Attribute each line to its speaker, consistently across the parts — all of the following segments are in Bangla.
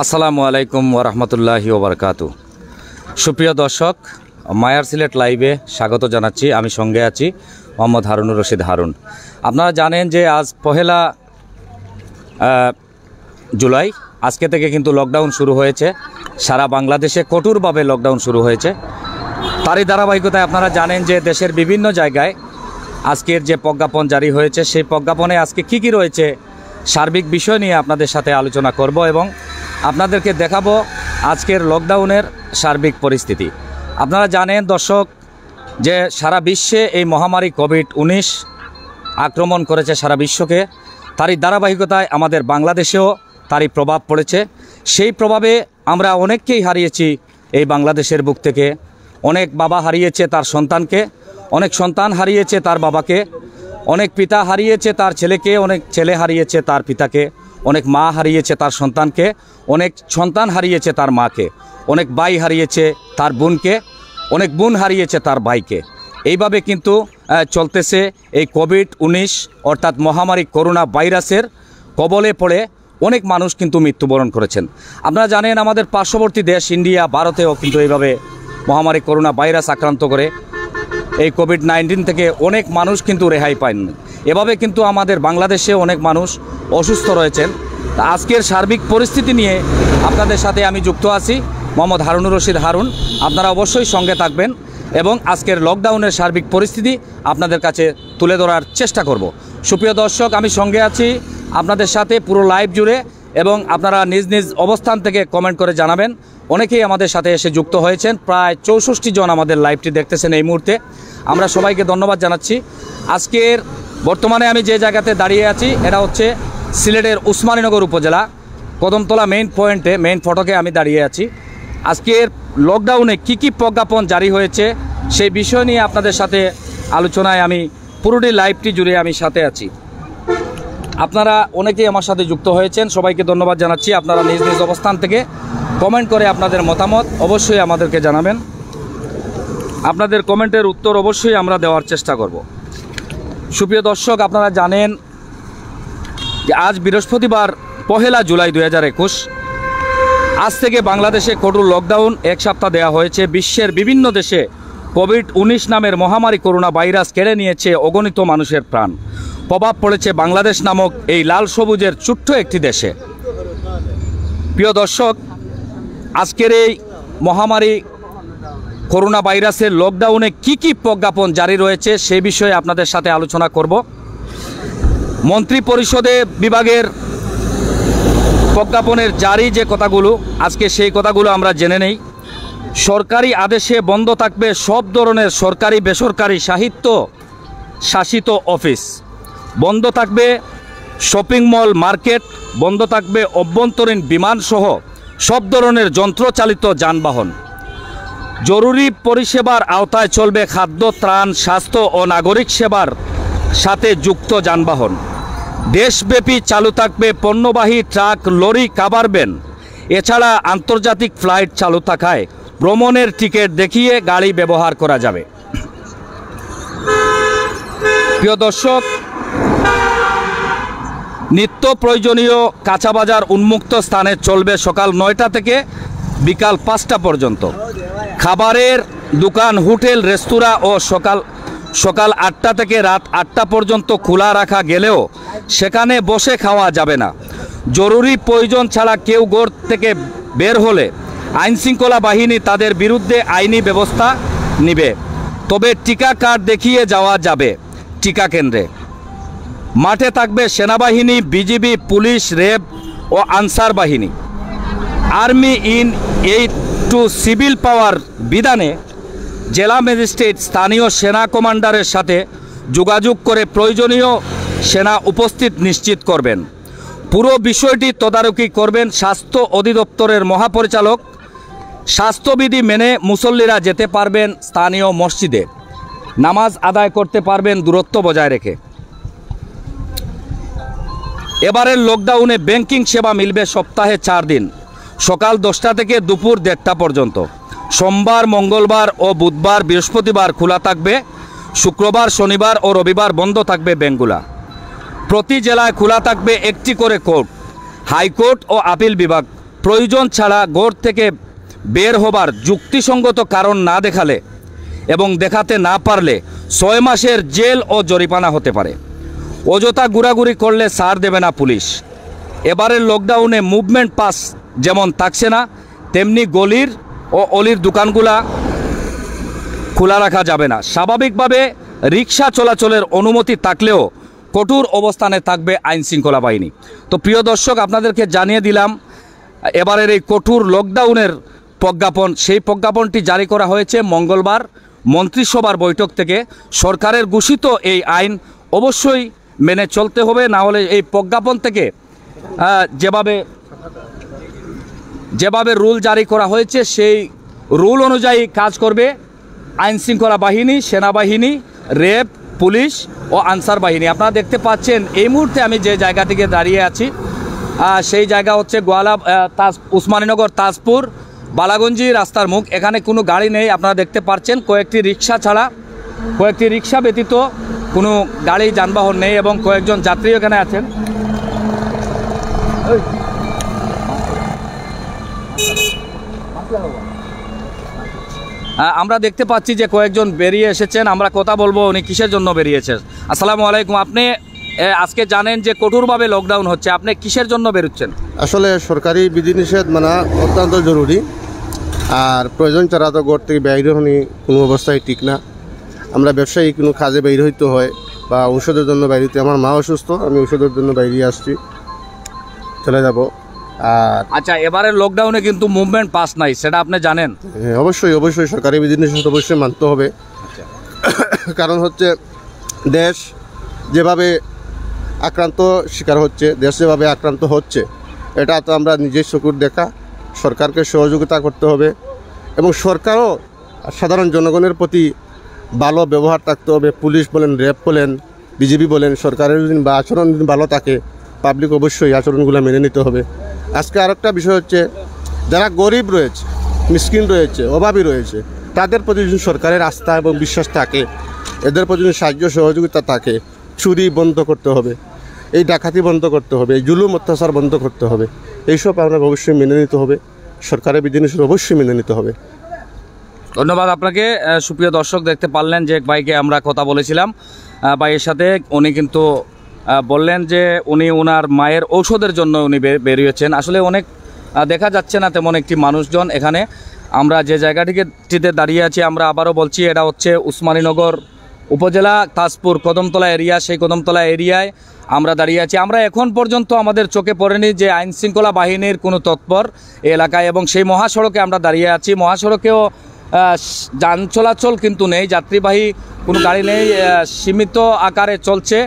Speaker 1: আসসালামু আলাইকুম ওরহমতুল্লাহি ওবরকাত। সুপ্রিয় দর্শক, মায়ার সিলেট লাইভে স্বাগত জানাচ্ছি। আমি সঙ্গে আছি মোহাম্মদ হারুনুর রশিদ হারুন। আপনারা জানেন যে আজ পহেলা জুলাই, আজকে থেকে কিন্তু লকডাউন শুরু হয়েছে। সারা বাংলাদেশে কঠোরভাবে লকডাউন শুরু হয়েছে। তারই ধারাবাহিকতায় আপনারা জানেন যে দেশের বিভিন্ন জায়গায় আজকের যে প্রজ্ঞাপন জারি হয়েছে, সেই প্রজ্ঞাপনে আজকে কি কি রয়েছে সার্বিক বিষয় নিয়ে আপনাদের সাথে আলোচনা করব এবং আপনাদেরকে দেখাবো আজকের লকডাউনের সার্বিক পরিস্থিতি। আপনারা জানেন দর্শক, যে সারা বিশ্বে এই মহামারী কোভিড উনিশ আক্রমণ করেছে সারা বিশ্বকে, তারই ধারাবাহিকতায় আমাদের বাংলাদেশেও তারই প্রভাব পড়েছে। সেই প্রভাবে আমরা অনেককেই হারিয়েছি এই বাংলাদেশের বুক থেকে। অনেক বাবা হারিয়েছে তার সন্তানকে, অনেক সন্তান হারিয়েছে তার বাবাকে। অনেক পিতা হারিয়েছে তার ছেলেকে, অনেক ছেলে হারিয়েছে তার পিতাকে, অনেক মা হারিয়েছে তার সন্তানকে, অনেক সন্তান হারিয়েছে তার মাকে, অনেক ভাই হারিয়েছে তার বোনকে, অনেক বোন হারিয়েছে তার ভাইকে। এইভাবে কিন্তু চলতেছে এই কোভিড উনিশ অর্থাৎ মহামারী করোনা ভাইরাসের কবলে পড়ে অনেক মানুষ কিন্তু মৃত্যুবরণ করেছেন। আপনারা জানেন আমাদের পার্শ্ববর্তী দেশ ইন্ডিয়া, ভারতেও কিন্তু এইভাবে মহামারী করোনা ভাইরাস আক্রান্ত করে এই কোভিড নাইন্টিন থেকে অনেক মানুষ কিন্তু রেহাই পায়নি। এভাবে কিন্তু আমাদের বাংলাদেশে অনেক মানুষ অসুস্থ রয়েছেন। তা আজকের সার্বিক পরিস্থিতি নিয়ে আপনাদের সাথে আমি যুক্ত আছি, মোহাম্মদ হারুনুর রশিদ হারুন। আপনারা অবশ্যই সঙ্গে থাকবেন এবং আজকের লকডাউনের সার্বিক পরিস্থিতি আপনাদের কাছে তুলে ধরার চেষ্টা করব। সুপ্রিয় দর্শক, আমি সঙ্গে আছি আপনাদের সাথে পুরো লাইভ জুড়ে এবং আপনারা নিজ নিজ অবস্থান থেকে কমেন্ট করে জানাবেন। অনেকেই আমাদের সাথে এসে যুক্ত হয়েছেন। প্রায় চৌষট্টি জন আমাদের লাইভটি দেখতেছেন এই মুহূর্তে। আমরা সবাইকে ধন্যবাদ জানাচ্ছি। আজকের বর্তমানে আমি যে জায়গাতে দাঁড়িয়ে আছি, এটা হচ্ছে সিলেটের উসমানীনগর উপজেলা, কদমতলা মেইন পয়েন্টে মেইন ফটকে আমি দাঁড়িয়ে আছি। আজকের লকডাউনে কি কি প্রজ্ঞাপন জারি হয়েছে, সেই বিষয় নিয়ে আপনাদের সাথে আলোচনায় আমি পুরোটি লাইভটি জুড়ে আমি সাথে আছি। আপনারা অনেকেই আমার সাথে যুক্ত হয়েছেন, সবাইকে ধন্যবাদ জানাচ্ছি আপনারা নিজ নিজ অবস্থান থেকে। কমেন্ট করে আপনাদের মতামত অবশ্যই আমাদেরকে জানাবেন। আপনাদের কমেন্টের উত্তর অবশ্যই আমরা দেওয়ার চেষ্টা করব। সুপ্রিয় দর্শক, আপনারা জানেন যে আজ বৃহস্পতিবার পহেলা জুলাই দুই হাজার একুশ, আজ থেকে বাংলাদেশে কঠোর লকডাউন এক সপ্তাহ দেওয়া হয়েছে। বিশ্বের বিভিন্ন দেশে কোভিড উনিশ নামের মহামারী করোনা ভাইরাস কেড়ে নিয়েছে অগণিত মানুষের প্রাণ। প্রভাব পড়েছে বাংলাদেশ নামক এই লাল সবুজের ছোট্ট একটি দেশে। প্রিয় দর্শক আজকের এই মহামারী করোনা ভাইরাসের লকডাউনে কি কি প্রজ্ঞাপন জারি রয়েছে সে বিষয়ে আপনাদের সাথে আলোচনা করব। মন্ত্রী পরিষদে বিভাগের প্রজ্ঞাপনের জারি যে কথাগুলো, আজকে সেই কথাগুলো আমরা জেনে নেই। সরকারি আদেশে বন্ধ থাকবে সব ধরনের সরকারি বেসরকারি সাহিত্য শাসিত অফিস। বন্ধ থাকবে শপিং মল মার্কেট, বন্ধ থাকবে অভ্যন্তরীণ বিমানসহ সব ধরনের যন্ত্রচালিত যানবাহন। জরুরি পরিষেবার আওতায় চলবে খাদ্য, ত্রাণ, স্বাস্থ্য ও নাগরিক সেবার সাথে যুক্ত যানবাহন। দেশব্যাপী চালু থাকবে পণ্যবাহী ট্রাক, লরি কাভার ভ্যান। এছাড়া আন্তর্জাতিক ফ্লাইট চালু থাকায় ভ্রমণের টিকিট দেখিয়ে গাড়ি ব্যবহার করা যাবে। প্রিয় দর্শক নিত্য প্রয়োজনীয় কাঁচা বাজার উন্মুক্ত স্থানে চলবে সকাল নয়টা থেকে বিকাল পাঁচটা পর্যন্ত। খাবারের দোকান, হোটেল, রেস্তোরাঁ ও সকাল সকাল আটটা থেকে রাত আটটা পর্যন্ত খোলা রাখা গেলেও সেখানে বসে খাওয়া যাবে না। জরুরি প্রয়োজন ছাড়া কেউ গোড় থেকে বের হলে আইনশৃঙ্খলা বাহিনী তাদের বিরুদ্ধে আইনি ব্যবস্থা নিবে। তবে টিকা কার্ড দেখিয়ে যাওয়া যাবে টিকা কেন্দ্রে। মাঠে থাকবে সেনাবাহিনী, বিজিবি, পুলিশ র্যাব ও আনসার বাহিনী। Army in aid to civil power বিধানে জেলা ম্যাজিস্ট্রেট স্থানীয় সেনা কমান্ডারের সাথে যোগাযোগ করে প্রয়োজনীয় সেনা উপস্থিত নিশ্চিত করবেন। পুরো বিষয়টি তদারকি করবেন স্বাস্থ্য অধিদপ্তরের মহাপরিচালক। স্বাস্থ্যবিধি মেনে মুসল্লিরা যেতে পারবেন স্থানীয় মসজিদে। নামাজ আদায় করতে পারবেন দূরত্ব বজায় রেখে। এবারের লকডাউনে ব্যাংকিং সেবা মিলবে সপ্তাহে চার দিন। সকাল দশটা থেকে দুপুর দেড়টা পর্যন্ত। সোমবার, মঙ্গলবার ও বুধবার, বৃহস্পতিবার খোলা থাকবে। শুক্রবার, শনিবার ও রবিবার বন্ধ থাকবে ব্যাংকগুলা। প্রতি জেলায় খোলা থাকবে একটি করে কোর্ট। হাইকোর্ট ও আপিল বিভাগ। প্রয়োজন ছাড়া গড় থেকে বের হবার যুক্তিসঙ্গত কারণ না দেখালে এবং দেখাতে না পারলে ছয় মাসের জেল ও জরিমানা হতে পারে। অযথা ঘোরাঘুরি করলে সার দেবে না পুলিশ। এবারের লকডাউনে মুভমেন্ট পাস যেমন থাকছে না, তেমনি গলির ও অলির দোকানগুলা খোলা রাখা যাবে না। স্বাভাবিকভাবে রিক্সা চলাচলের অনুমতি থাকলেও কঠোর অবস্থানে থাকবে আইন শৃঙ্খলা বাহিনী। তো প্রিয় দর্শক, আপনাদেরকে জানিয়ে দিলাম, এবারের এই কঠোর লকডাউনের প্রজ্ঞাপন, সেই প্রজ্ঞাপনটি জারি করা হয়েছে মঙ্গলবার মন্ত্রিসভার বৈঠক থেকে। সরকারের ঘোষিত এই আইন অবশ্যই মেনে চলতে হবে, না হলে এই প্রজ্ঞাপন থেকে যেভাবে যেভাবে রুল জারি করা হয়েছে, সেই রুল অনুযায়ী কাজ করবে আইন শৃঙ্খলা বাহিনী, সেনাবাহিনী রেপ পুলিশ ও আনসার বাহিনী। আপনারা দেখতে পাচ্ছেন, এই মুহূর্তে আমি যে জায়গা থেকে দাঁড়িয়ে আছি সেই জায়গা হচ্ছে গোয়ালা তাজ, উসমানীনগর, তাজপুর, বালাগঞ্জি রাস্তার মুখ। এখানে কোনো গাড়ি নেই, আপনারা দেখতে পাচ্ছেন, কয়েকটি রিক্সা ছাড়া, কয়েকটি রিক্সা ব্যতীত কোনো গাড়ি, যানবাহন নেই এবং কয়েকজন যাত্রী এখানে আছেন। আমরা দেখতে পাচ্ছি যে কয়েকজন বেরিয়ে এসেছেন। আমরা কথা বলব উনি কিসের জন্য বেরিয়েছেন। আসসালামু আলাইকুম, আপনি আজকে জানেন যে কঠোরভাবে লকডাউন হচ্ছে। আপনি কিসের জন্য বেরোচ্ছেন?
Speaker 2: আসলে সরকারি বিধিনিষেধ মানা অত্যন্ত জরুরি। আর প্রয়োজন ছাড়া তো ঘর থেকে বাইরে হনি কোনো অবস্থায় ঠিক না। আমরা ব্যবসায়ী কোনো কাজে বাইর হইতে হয় বা ঔষধের জন্য বাইরে হইতে আমার মা অসুস্থ আমি ওষুধের জন্য বাইরে আসছি। চলে যাব। আর
Speaker 1: আচ্ছা এবারে লকডাউনে কিন্তু মুভমেন্ট পাস নাই সেটা আপনি জানেন?
Speaker 2: হ্যাঁ, অবশ্যই অবশ্যই সরকারি বিধিনিষেধ অবশ্যই মানতে হবে। কারণ হচ্ছে দেশ যেভাবে আক্রান্ত শিকার হচ্ছে দেশ যেভাবে আক্রান্ত হচ্ছে এটা তো আমরা নিজের চকুর দেখা। সরকারকে সহযোগিতা করতে হবে এবং সরকারও সাধারণ জনগণের প্রতি ভালো ব্যবহার থাকতে হবে, পুলিশ বলেন, র্যাব বলেন, বিজেপি বলেন, সরকারের যদি বা আচরণ যদি ভালো থাকে পাবলিক অবশ্যই আচরণগুলো মেনে নিতে হবে। আজকে আরেকটা বিষয় হচ্ছে, যারা গরিব রয়েছে, মিসকিন রয়েছে, অভাবী রয়েছে, তাদের প্রতি যদি সরকারের আস্থা এবং বিশ্বাস থাকে, এদের প্রতি যদি সাহায্য সহযোগিতা থাকে, চুরি বন্ধ করতে হবে, এই ডাকাতি বন্ধ করতে হবে, এই জুলুম অত্যাচার বন্ধ করতে হবে, এইসব আপনাকে অবশ্যই মেনে নিতে হবে, সরকারের বিধিনিষেধ অবশ্যই মেনে নিতে হবে।
Speaker 1: ধন্যবাদ আপনাকে। সুপ্রিয় দর্শক, দেখতে পারলেন যে ভাইকে আমরা কথা বলেছিলাম। ভাইয়ের সাথে উনি কিন্তু বললেন যে উনি ওনার মায়ের ঔষধের জন্য উনি বেরিয়েছেন। আসলে অনেক দেখা যাচ্ছে না তেমন একটি মানুষজন এখানে। আমরা যে জায়গাটিকে দাঁড়িয়ে আছি, আমরা আবারও বলছি, এটা হচ্ছে উসমানীনগর উপজেলা, তাজপুর কদমতলা এরিয়া। সেই কদমতলা এরিয়ায় আমরা দাঁড়িয়ে আছি। আমরা এখন পর্যন্ত আমাদের চোখে পড়েনি যে আইন শৃঙ্খলা বাহিনীর কোনো তৎপর এলাকায় এবং সেই মহাসড়কে আমরা দাঁড়িয়ে আছি। মহাসড়কেও যান চলাচল কিন্তু নেই, যাত্রীবাহী কোনো গাড়ি নেই সীমিত আকারে চলছে,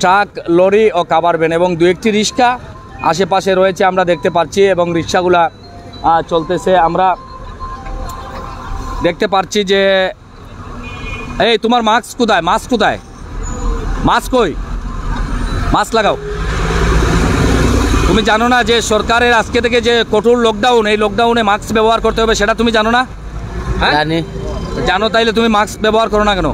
Speaker 1: ট্রাক, লরি ও কাবার ভ্যান এবং দু একটি রিক্সা আশেপাশে রয়েছে আমরা দেখতে পাচ্ছি এবং রিক্সাগুলা চলতেছে আমরা দেখতে পাচ্ছি যে, এই তোমার মাস্ক কোথায়? মাস্ক কোথায়? মাস্ক কই? মাস্ক লাগাও। তুমি জানো না যে সরকারের আজকে থেকে যে কঠোর লকডাউন এই লকডাউনে মাস্ক ব্যবহার করতে হবে সেটা তুমি জানো না? হ্যাঁ?
Speaker 3: জানি।
Speaker 1: জানো তাইলে তুমি মাস্ক ব্যবহার করো না কেন?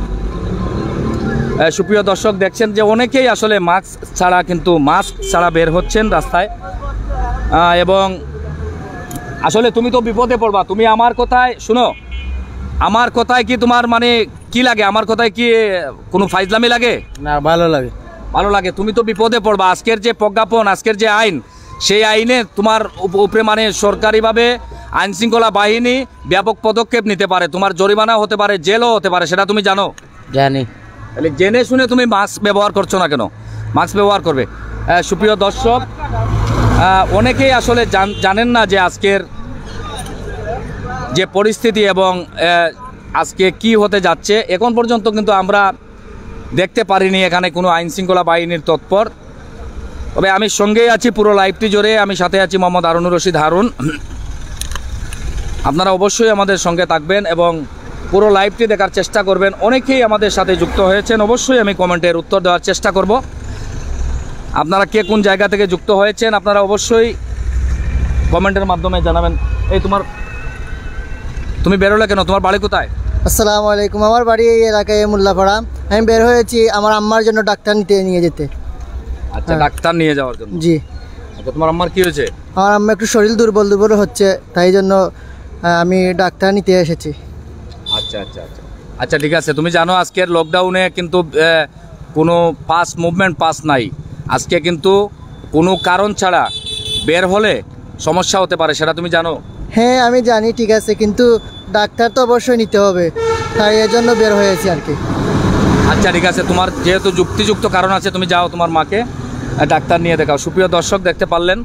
Speaker 1: সুপ্রিয় দর্শক দেখছেন যে অনেকেই আসলে মাস্ক ছাড়া কিন্তু মাস্ক ছাড়া বের হচ্ছেন রাস্তায়। এবং আসলে তুমি তো বিপদে পড়বা। তুমি আমার কথায় শুনো আমার কথায় কি তোমার মানে কি লাগে? আমার কথায় কি কোনো ফাইজলামি লাগে?
Speaker 3: না ভালো লাগে।
Speaker 1: ভালো লাগে। তুমি তো বিপদে পড়বা। আজকের যে প্রজ্ঞাপন আজকের যে আইন সেই আইনে তোমার উপ- উপরে মানে সরকারিভাবে আইন শৃঙ্খলা বাহিনী ব্যাপক পদক্ষেপ নিতে পারে। তোমার জরিমানা হতে পারে জেলও হতে পারে সেটা তুমি জানো?
Speaker 3: জানি।
Speaker 1: তাহলে জেনে শুনে তুমি মাস্ক ব্যবহার করছ না কেন? মাস্ক ব্যবহার করবে। সুপ্রিয় দর্শক অনেকেই আসলে জান- জানেন না যে আজকের যে পরিস্থিতি এবং আজকে কি হতে যাচ্ছে। এখন পর্যন্ত কিন্তু আমরা দেখতে পারিনি এখানে কোনো আইন শৃঙ্খলা বাহিনীর তৎপর। তবে আমি সঙ্গেই আছি, পুরো লাইভটি জোরে আমি সাথে আছি মোহাম্মদ হারুনুর রশিদ হারুন। আপনারা অবশ্যই আমাদের সঙ্গে থাকবেন এবং পুরো লাইভটি দেখার চেষ্টা করবেন। অনেকেই আমাদের সাথে যুক্ত হয়েছেন, অবশ্যই আমি কমেন্টের উত্তর দেওয়ার চেষ্টা করব। আপনারা কে কোন জায়গা থেকে যুক্ত হয়েছেন, আপনারা অবশ্যই কমেন্টের মাধ্যমে জানাবেন। এই তোমার, তুমি বেরোলে কেন? তোমার বাড়ি কোথায়?
Speaker 4: আসসালামু আলাইকুম। আমার বাড়ি এই এলাকায় মোল্লাপাড়া। আমি বের হয়েছি আমার আম্মার জন্য ডাক্তার নিতে নিয়ে যেতে।
Speaker 1: আচ্ছা
Speaker 4: হ্যাঁ।
Speaker 1: ডাক্তার নিয়ে যাওয়ার জন্য?
Speaker 4: জি।
Speaker 1: আচ্ছা, তোমার আম্মার কি হয়েছে?
Speaker 4: আমার আম্মা একটু শরীর দুর্বল দুর্বল হচ্ছে তাই জন্য আমি ডাক্তার নিতে এসেছি।
Speaker 1: আচ্ছা আচ্ছা আচ্ছা। আচ্ছা ঠিক আছে। তুমি জানো আজকের লকডাউনে কিন্তু কোনো পাস মুভমেন্ট পাস নাই। আজকে কিন্তু কোনো কারণ ছাড়া বের হলে সমস্যা হতে পারে সেটা তুমি জানো?
Speaker 4: হ্যাঁ আমি জানি ঠিক আছে কিন্তু ডাক্তার তো অবশ্যই নিতে হবে। তাই এর জন্য বের হয়েছি আর কি।
Speaker 1: আচ্ছা ঠিক আছে। তোমার যেহেতু যুক্তিযুক্ত কারণ আছে তুমি যাও তোমার মাকে। ডাক্তার নিয়ে দেখাও। সুপ্রিয় দর্শক, দেখতে পারলেন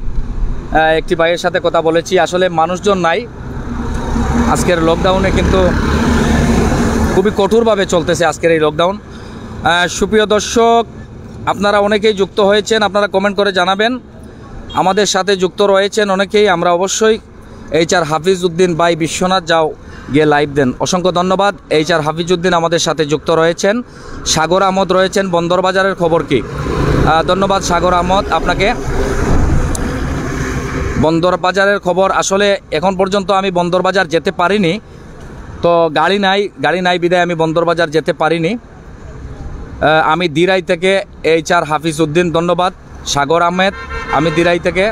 Speaker 1: একটি ভাইয়ের সাথে কথা বলেছি। আসলে মানুষজন নাই। আজকের লকডাউনে কিন্তু খুবই কঠোরভাবে চলতেছে আজকের এই লকডাউন সুপ্রিয় দর্শক, আপনারা অনেকেই যুক্ত হয়েছেন, আপনারা কমেন্ট করে জানাবেন। আমাদের সাথে যুক্ত রয়েছেন অনেকেই। আমরা অবশ্যই এইচ আর হাফিজ উদ্দিন বাই বিশ্বনাথ যাও, গিয়ে লাইভ দেন। অসংখ্য ধন্যবাদ। এইচ আর হাফিজ উদ্দিন আমাদের সাথে যুক্ত রয়েছেন। সাগর আহমদ রয়েছেন। বন্দরবাজারের খবর কি? ধন্যবাদ সাগর আহমদ। আপনাকে বন্দর বাজারের খবর। আসলে এখন পর্যন্ত আমি বন্দর বাজার যেতে পারিনি। তো গাড়ি নাই গাড়ি নাই বিদায় আমি বন্দর বাজার যেতে পারিনি। আমি দিরাই থেকে এইচ আর হাফিজ উদ্দিন, ধন্যবাদ। সাগর আহমেদ, আমি দিরাই থেকে।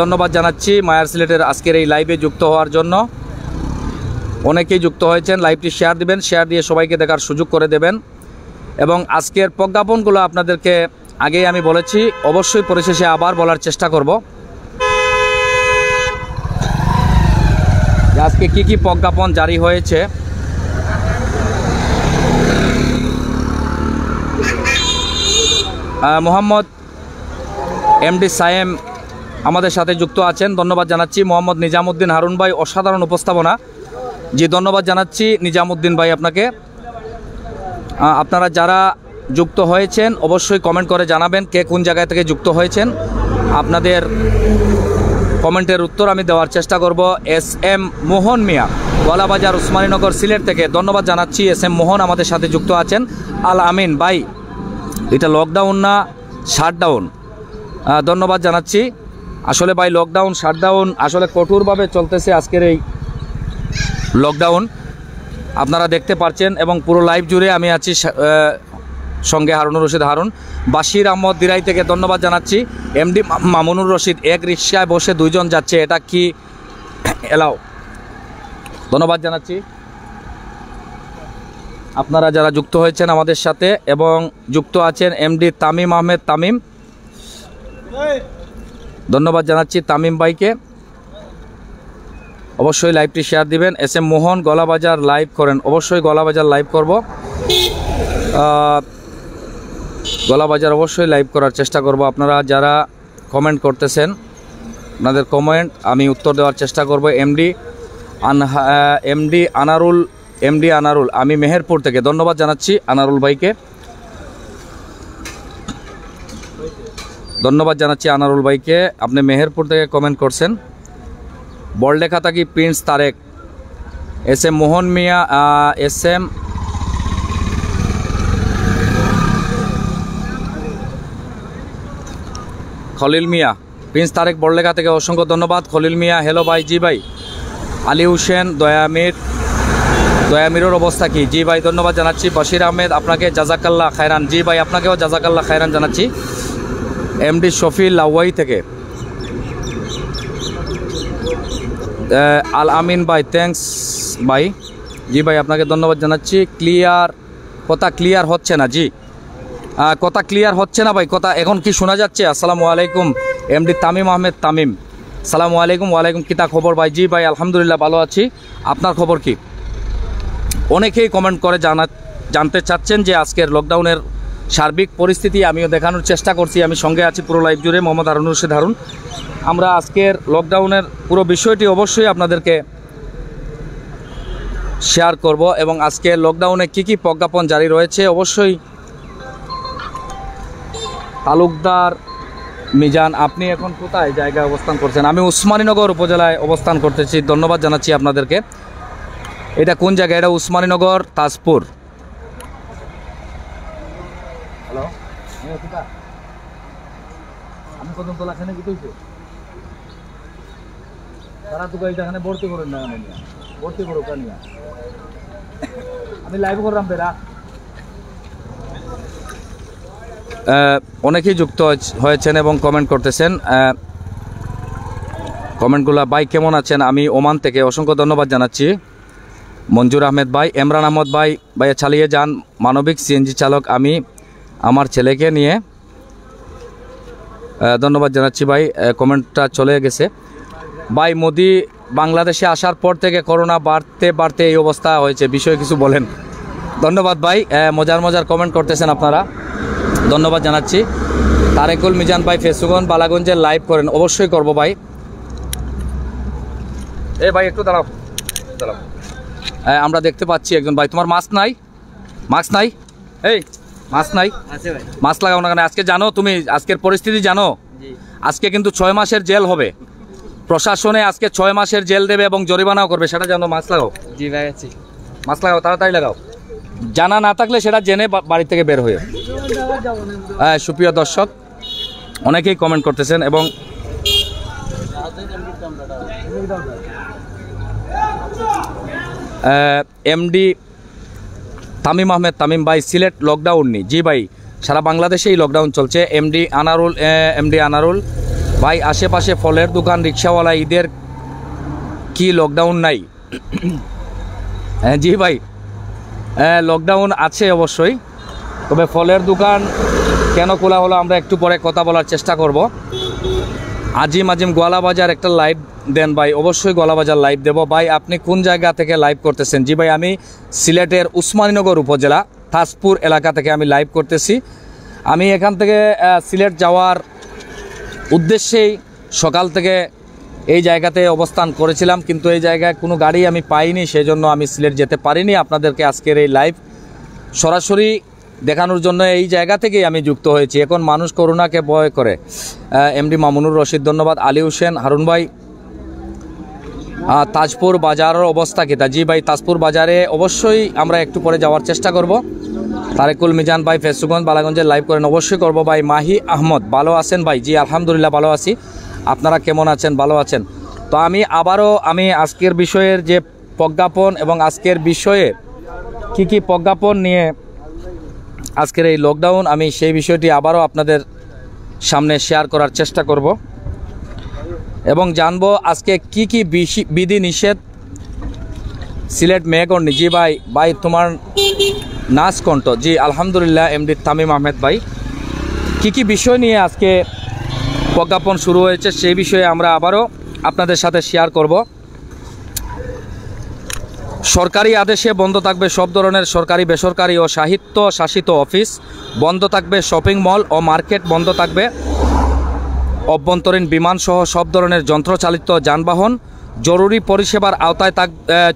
Speaker 1: ধন্যবাদ জানাচ্ছি মায়ার সিলেটের আজকের এই লাইভে যুক্ত হওয়ার জন্য। অনেকেই যুক্ত হয়েছেন লাইভটি শেয়ার দিবেন শেয়ার দিয়ে সবাইকে দেখার সুযোগ করে দেবেন। এবং আজকের প্রজ্ঞাপনগুলো আপনাদেরকে আগেই আমি বলেছি, অবশ্যই পরিশেষে আবার বলার চেষ্টা করব। আজকে কি কি প্রজ্ঞাপন জারি হয়েছে। মোহাম্মদ এমডি সায়েম আমাদের সাথে যুক্ত আছেন। ধন্যবাদ জানাচ্ছি মোহাম্মদ নিজামুদ্দিন হারুন ভাই, অসাধারণ উপস্থাপনা। জি, ধন্যবাদ জানাচ্ছি নিজামুদ্দিন ভাই আপনাকে। আপনারা যারা যুক্ত হয়েছেন, অবশ্যই কমেন্ট করে জানাবেন কে কোন জায়গা থেকে যুক্ত হয়েছেন। আপনাদের কমেন্টের উত্তর আমি দেওয়ার চেষ্টা করব। এস এম মোহন মিয়া, গোয়ালাবাজার উসমানীনগর সিলেট থেকে। ধন্যবাদ জানাচ্ছি। এস এম মোহন আমাদের সাথে যুক্ত আছেন। আল আমিন বাই এটা লকডাউন না শাটডাউন ধন্যবাদ জানাচ্ছি। আসলে ভাই লকডাউন শাটডাউন আসলে কঠোরভাবে চলতেছে আজকের এই লকডাউন আপনারা দেখতে পারছেন এবং পুরো লাইভ জুড়ে আমি আছি সঙ্গে হারুনুর রশিদ হারুন, বাশির আহমদ দিরাই থেকে ধন্যবাদ জানাচ্ছি, এমডি মামুনুর রশিদ এক রিক্সায় বসে দুইজন যাচ্ছে, এটা কি এলাও? ধন্যবাদ জানাচ্ছি। আপনারা যারা যুক্ত হয়েছেন আমাদের সাথে এবং যুক্ত আছেন এমডি তামিম আহমেদ তামিম, ধন্যবাদ জানাচ্ছি তামিম ভাইকে। অবশ্যই লাইভটি শেয়ার দিবেন। S M Mohan Golabazar live করেন। অবশ্যই গলাবাজার লাইভ করব। গলাবাজার অবশ্যই লাইভ করার চেষ্টা করব। আপনারা যারা কমেন্ট করতেছেন, আপনাদের কমেন্ট আমি উত্তর দেওয়ার চেষ্টা করব। এমডি আনহা এমডি আনারুল এমডি আনারুল। আমি মেহেরপুর থেকে। ধন্যবাদ জানাচ্ছি আনারুল ভাইকে। ধন্যবাদ জানাচ্ছি আনারুল ভাইকে। আপনি মেহেরপুর থেকে কমেন্ট করছেন। বলডেখা থাকি prince Tarek. S M Mohan Mia S M Khalil Mia. Prince Tarek Barlekha থেকে অসংখ্য ধন্যবাদ। খলিল মিয়া, হ্যালো ভাই, জি ভাই। আলী হোসেন, দয়ামির। দয়ামিরের অবস্থা কি? জি ভাই, ধন্যবাদ জানাচ্ছি। বশির আহমেদ, আপনাকে জাজাকাল্লা খায়রান। জি ভাই, আপনাকেও জাজাকাল্লা খায়রান জানাচ্ছি। এমডি শফি লাওয়াই থেকে। আল আমিন ভাই থ্যাঙ্কস ভাই। জি ভাই, আপনাকে ধন্যবাদ জানাচ্ছি। ক্লিয়ার কথা ক্লিয়ার হচ্ছে না, জি। কথা ক্লিয়ার হচ্ছে না ভাই, কথা এখন কি শোনা যাচ্ছে? আসসালামু আলাইকুম এমডি তামিম আহমেদ তামিম। সালামু আলাইকুম, ওয়ালাইকুম কিতা খবর ভাই? জি ভাই, আলহামদুলিল্লাহ ভালো আছি। আপনার খবর কি? অনেকেই কমেন্ট করে জানা জানতে চাচ্ছেন যে আজকের লকডাউনের সার্বিক পরিস্থিতি আমিও দেখানোর চেষ্টা করছি। আমি সঙ্গে আছি পুরো লাইভ জুড়ে মোহাম্মদ হারুন রশিদ হারুন। আমরা আজকের লকডাউনের পুরো বিষয়টি অবশ্যই আপনাদেরকে শেয়ার করব এবং আজকে লকডাউনে কি কি প্রজ্ঞাপন জারি রয়েছে অবশ্যই তালুকদার মিজান, আপনি এখন কোথায়? জায়গায় অবস্থান করছেন। আমি উসমানীনগর উপজেলায় অবস্থান করতেছি। ধন্যবাদ জানাচ্ছি আপনাদেরকে। এটা কোন জায়গা? এটা উসমানীনগর, তাজপুর। হ্যালো আমি কদম তোলা এখানে কি তারা ভর্তি করেন না এখানে। ভর্তি করো কানিয়া আমি লাইভ করলাম বেরা অনেকেই যুক্ত হয়েছ- হয়েছেন এবং কমেন্ট করতেছেন। কমেন্টগুলো ভাই, কেমন আছেন? আমি ওমান থেকে অসংখ্য ধন্যবাদ জানাচ্ছি। মঞ্জুর আহমেদ ভাই এমরান আহমদ ভাই, ভাইয়া, চালিয়ে যান। মানবিক সিএনজি চালক আমি। আমার ছেলেকে নিয়ে ধন্যবাদ জানাচ্ছি ভাই কমেন্টটা চলে গেছে। ভাই, মোদি বাংলাদেশে আসার পর থেকে করোনা বাড়তে বাড়তে এই অবস্থা হয়েছে, বিষয়ে কিছু বলেন। ধন্যবাদ ভাই মজার মজার কমেন্ট করতেছেন আপনারা। ধন্যবাদ জানাচ্ছি। তারেকুল মিজান ভাই ফেসুগন বালাগঞ্জে লাইভ করেন, অবশ্যই করব ভাই। এ ভাই, একটু দাঁড়াও দাঁড়াও। আমরা দেখতে পাচ্ছি একজন ভাই, তোমার মাস্ক নাই? মাস্ক নাই? এই মাস্ক নাই? মাছ লাগাও না কেন? আজকে জানো তুমি আজকের পরিস্থিতি জানো? আজকে কিন্তু ছয় মাসের জেল হবে। প্রশাসনে আজকে ছয় মাসের জেল দেবে এবং জরিমানাও করবে। সেটা জানো মাছ লাগাও।
Speaker 3: জি ভাই আছি।
Speaker 1: মাস্ক লাগাও তাড়াতাড়ি লাগাও। জানা না থাকলে সেটা জেনে বাড়ি থেকে বের হয়ে। হ্যাঁ সুপ্রিয় দর্শক অনেকেই কমেন্ট করতেছেন এবং এমডি তামিম আহমেদ, তামিম ভাই, সিলেট লকডাউন নি জি ভাই, সারা বাংলাদেশেই লকডাউন চলছে। এমডি আনারুল এমডি আনারুল, ভাই, আশেপাশে ফলের দোকান, রিক্সাওয়ালা, ঈদের কি লকডাউন নাই? হ্যাঁ জি ভাই লকডাউন আছে অবশ্যই। তবে ফলের দোকান কেন খোলা হলো আমরা একটু পরে কথা বলার চেষ্টা করব। আজিম আজিম গোয়ালাবাজার একটা লাইভ দেন ভাই, অবশ্যই গোয়ালাবাজার লাইভ দেব। ভাই, আপনি কোন জায়গা থেকে লাইভ করতেছেন? জি ভাই, আমি সিলেটের উসমানীনগর উপজেলা, তাজপুর এলাকা থেকে আমি লাইভ করতেছি। আমি এখান থেকে সিলেট যাওয়ার উদ্দেশ্যেই সকাল থেকে এই জায়গাতে অবস্থান করেছিলাম, কিন্তু এই জায়গায় কোনো গাড়ি আমি পাইনি সেই জন্য আমি সিলেট যেতে পারিনি। আপনাদেরকে আজকের এই লাইভ সরাসরি দেখানোর জন্য এই জায়গা থেকেই আমি যুক্ত হয়েছি। এখন মানুষ করোনাকে ভয় করে। এমডি মামুনুর রশিদ, ধন্যবাদ। আলী হোসেন, হারুন ভাই। তাজপুর বাজারের অবস্থা কি? তা জি ভাই, তাজপুর বাজারে অবশ্যই আমরা একটু পরে যাওয়ার চেষ্টা করব। তারেকুল মিজান ভাই ফেসুগঞ্জ বালাগঞ্জে লাইভ করেন অবশ্যই করব ভাই। মাহি আহমদ, ভালো আছেন ভাই? জি, আলহামদুলিল্লাহ, ভালো আছি। আপনারা কেমন আছেন? ভালো আছেন। তো আমি আবারও, আমি আজকের বিষয়ের যে প্রজ্ঞাপন এবং আজকের বিষয়ে কি কি প্রজ্ঞাপন নিয়ে আজকের এই লকডাউন আমি সেই বিষয়টি আবারও আপনাদের সামনে শেয়ার করার চেষ্টা করব এবং জানব আজকে কি কি বিধি নিষেধ সিলেট মেয়গঞ্জ জি ভাই ভাই তোমার নাচ কণ্ঠ। জি, আলহামদুলিল্লাহ এমডি তামিম আহমেদ ভাই। কি কি বিষয় নিয়ে আজকে প্রজ্ঞাপন শুরু হয়েছে সেই বিষয়ে আমরা আবারও আপনাদের সাথে শেয়ার করব। সরকারি আদেশে বন্ধ থাকবে সব ধরনের সরকারি, বেসরকারি ও সাহিত্য শাসিত অফিস। বন্ধ থাকবে শপিং মল ও মার্কেট। বন্ধ থাকবে অভ্যন্তরীণ বিমান সহ সব ধরনের যন্ত্রচালিত যানবাহন। জরুরি পরিষেবার আওতায় থাক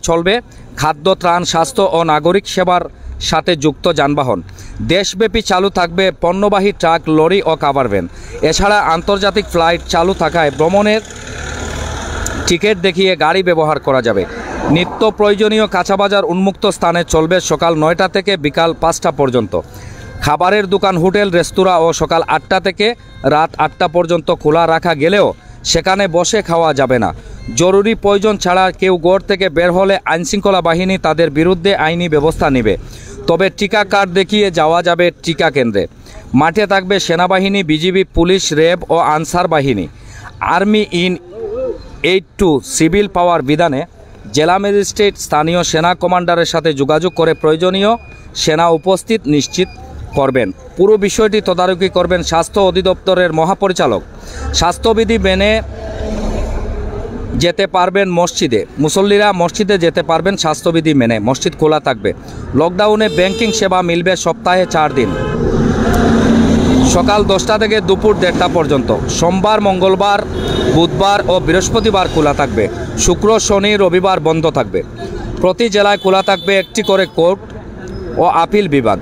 Speaker 1: চলবে খাদ্য, ত্রাণ, স্বাস্থ্য ও নাগরিক সেবার সাথে যুক্ত যানবাহন। দেশব্যাপী চালু থাকবে পণ্যবাহী ট্রাক, লরি ও কাভার ভ্যান। এছাড়া আন্তর্জাতিক ফ্লাইট চালু থাকায় ভ্রমণের টিকিট দেখিয়ে গাড়ি ব্যবহার করা যাবে। নিত্য প্রয়োজনীয় কাঁচাবাজার উন্মুক্ত স্থানে চলবে সকাল নয়টা থেকে বিকাল পাঁচটা পর্যন্ত। খাবারের দোকান, হোটেল, রেস্তোরাঁ ও সকাল আটটা থেকে রাত আটটা পর্যন্ত খোলা রাখা গেলেও সেখানে বসে খাওয়া যাবে না। জরুরি প্রয়োজন ছাড়া কেউ গড় থেকে বের হলে আইনশৃঙ্খলা বাহিনী তাদের বিরুদ্ধে আইনি ব্যবস্থা নেবে। তবে টিকা কার্ড দেখিয়ে যাওয়া যাবে টিকা কেন্দ্রে। মাঠে থাকবে সেনাবাহিনী, বিজিবি, পুলিশ, র্যাব ও আনসার বাহিনী। Army in aid to civil power বিধানে জেলা ম্যাজিস্ট্রেট স্থানীয় সেনা কমান্ডারের সাথে যোগাযোগ করে প্রয়োজনীয় সেনা উপস্থিত নিশ্চিত করবেন। পুরো বিষয়টি তদারকি করবেন স্বাস্থ্য অধিদপ্তরের মহাপরিচালক। স্বাস্থ্যবিধি মেনে যেতে পারবেন মসজিদে। মুসল্লিরা মসজিদে যেতে পারবেন স্বাস্থ্যবিধি মেনে। মসজিদ খোলা থাকবে। লকডাউনে ব্যাংকিং সেবা মিলবে সপ্তাহে চার দিন। সকাল দশটা থেকে দুপুর দেড়টা পর্যন্ত। সোমবার, মঙ্গলবার বুধবার ও বৃহস্পতিবার খোলা থাকবে। শুক্র, শনি, রবিবার বন্ধ থাকবে। প্রতি জেলায় খোলা থাকবে একটি করে কোর্ট ও আপিল বিভাগ।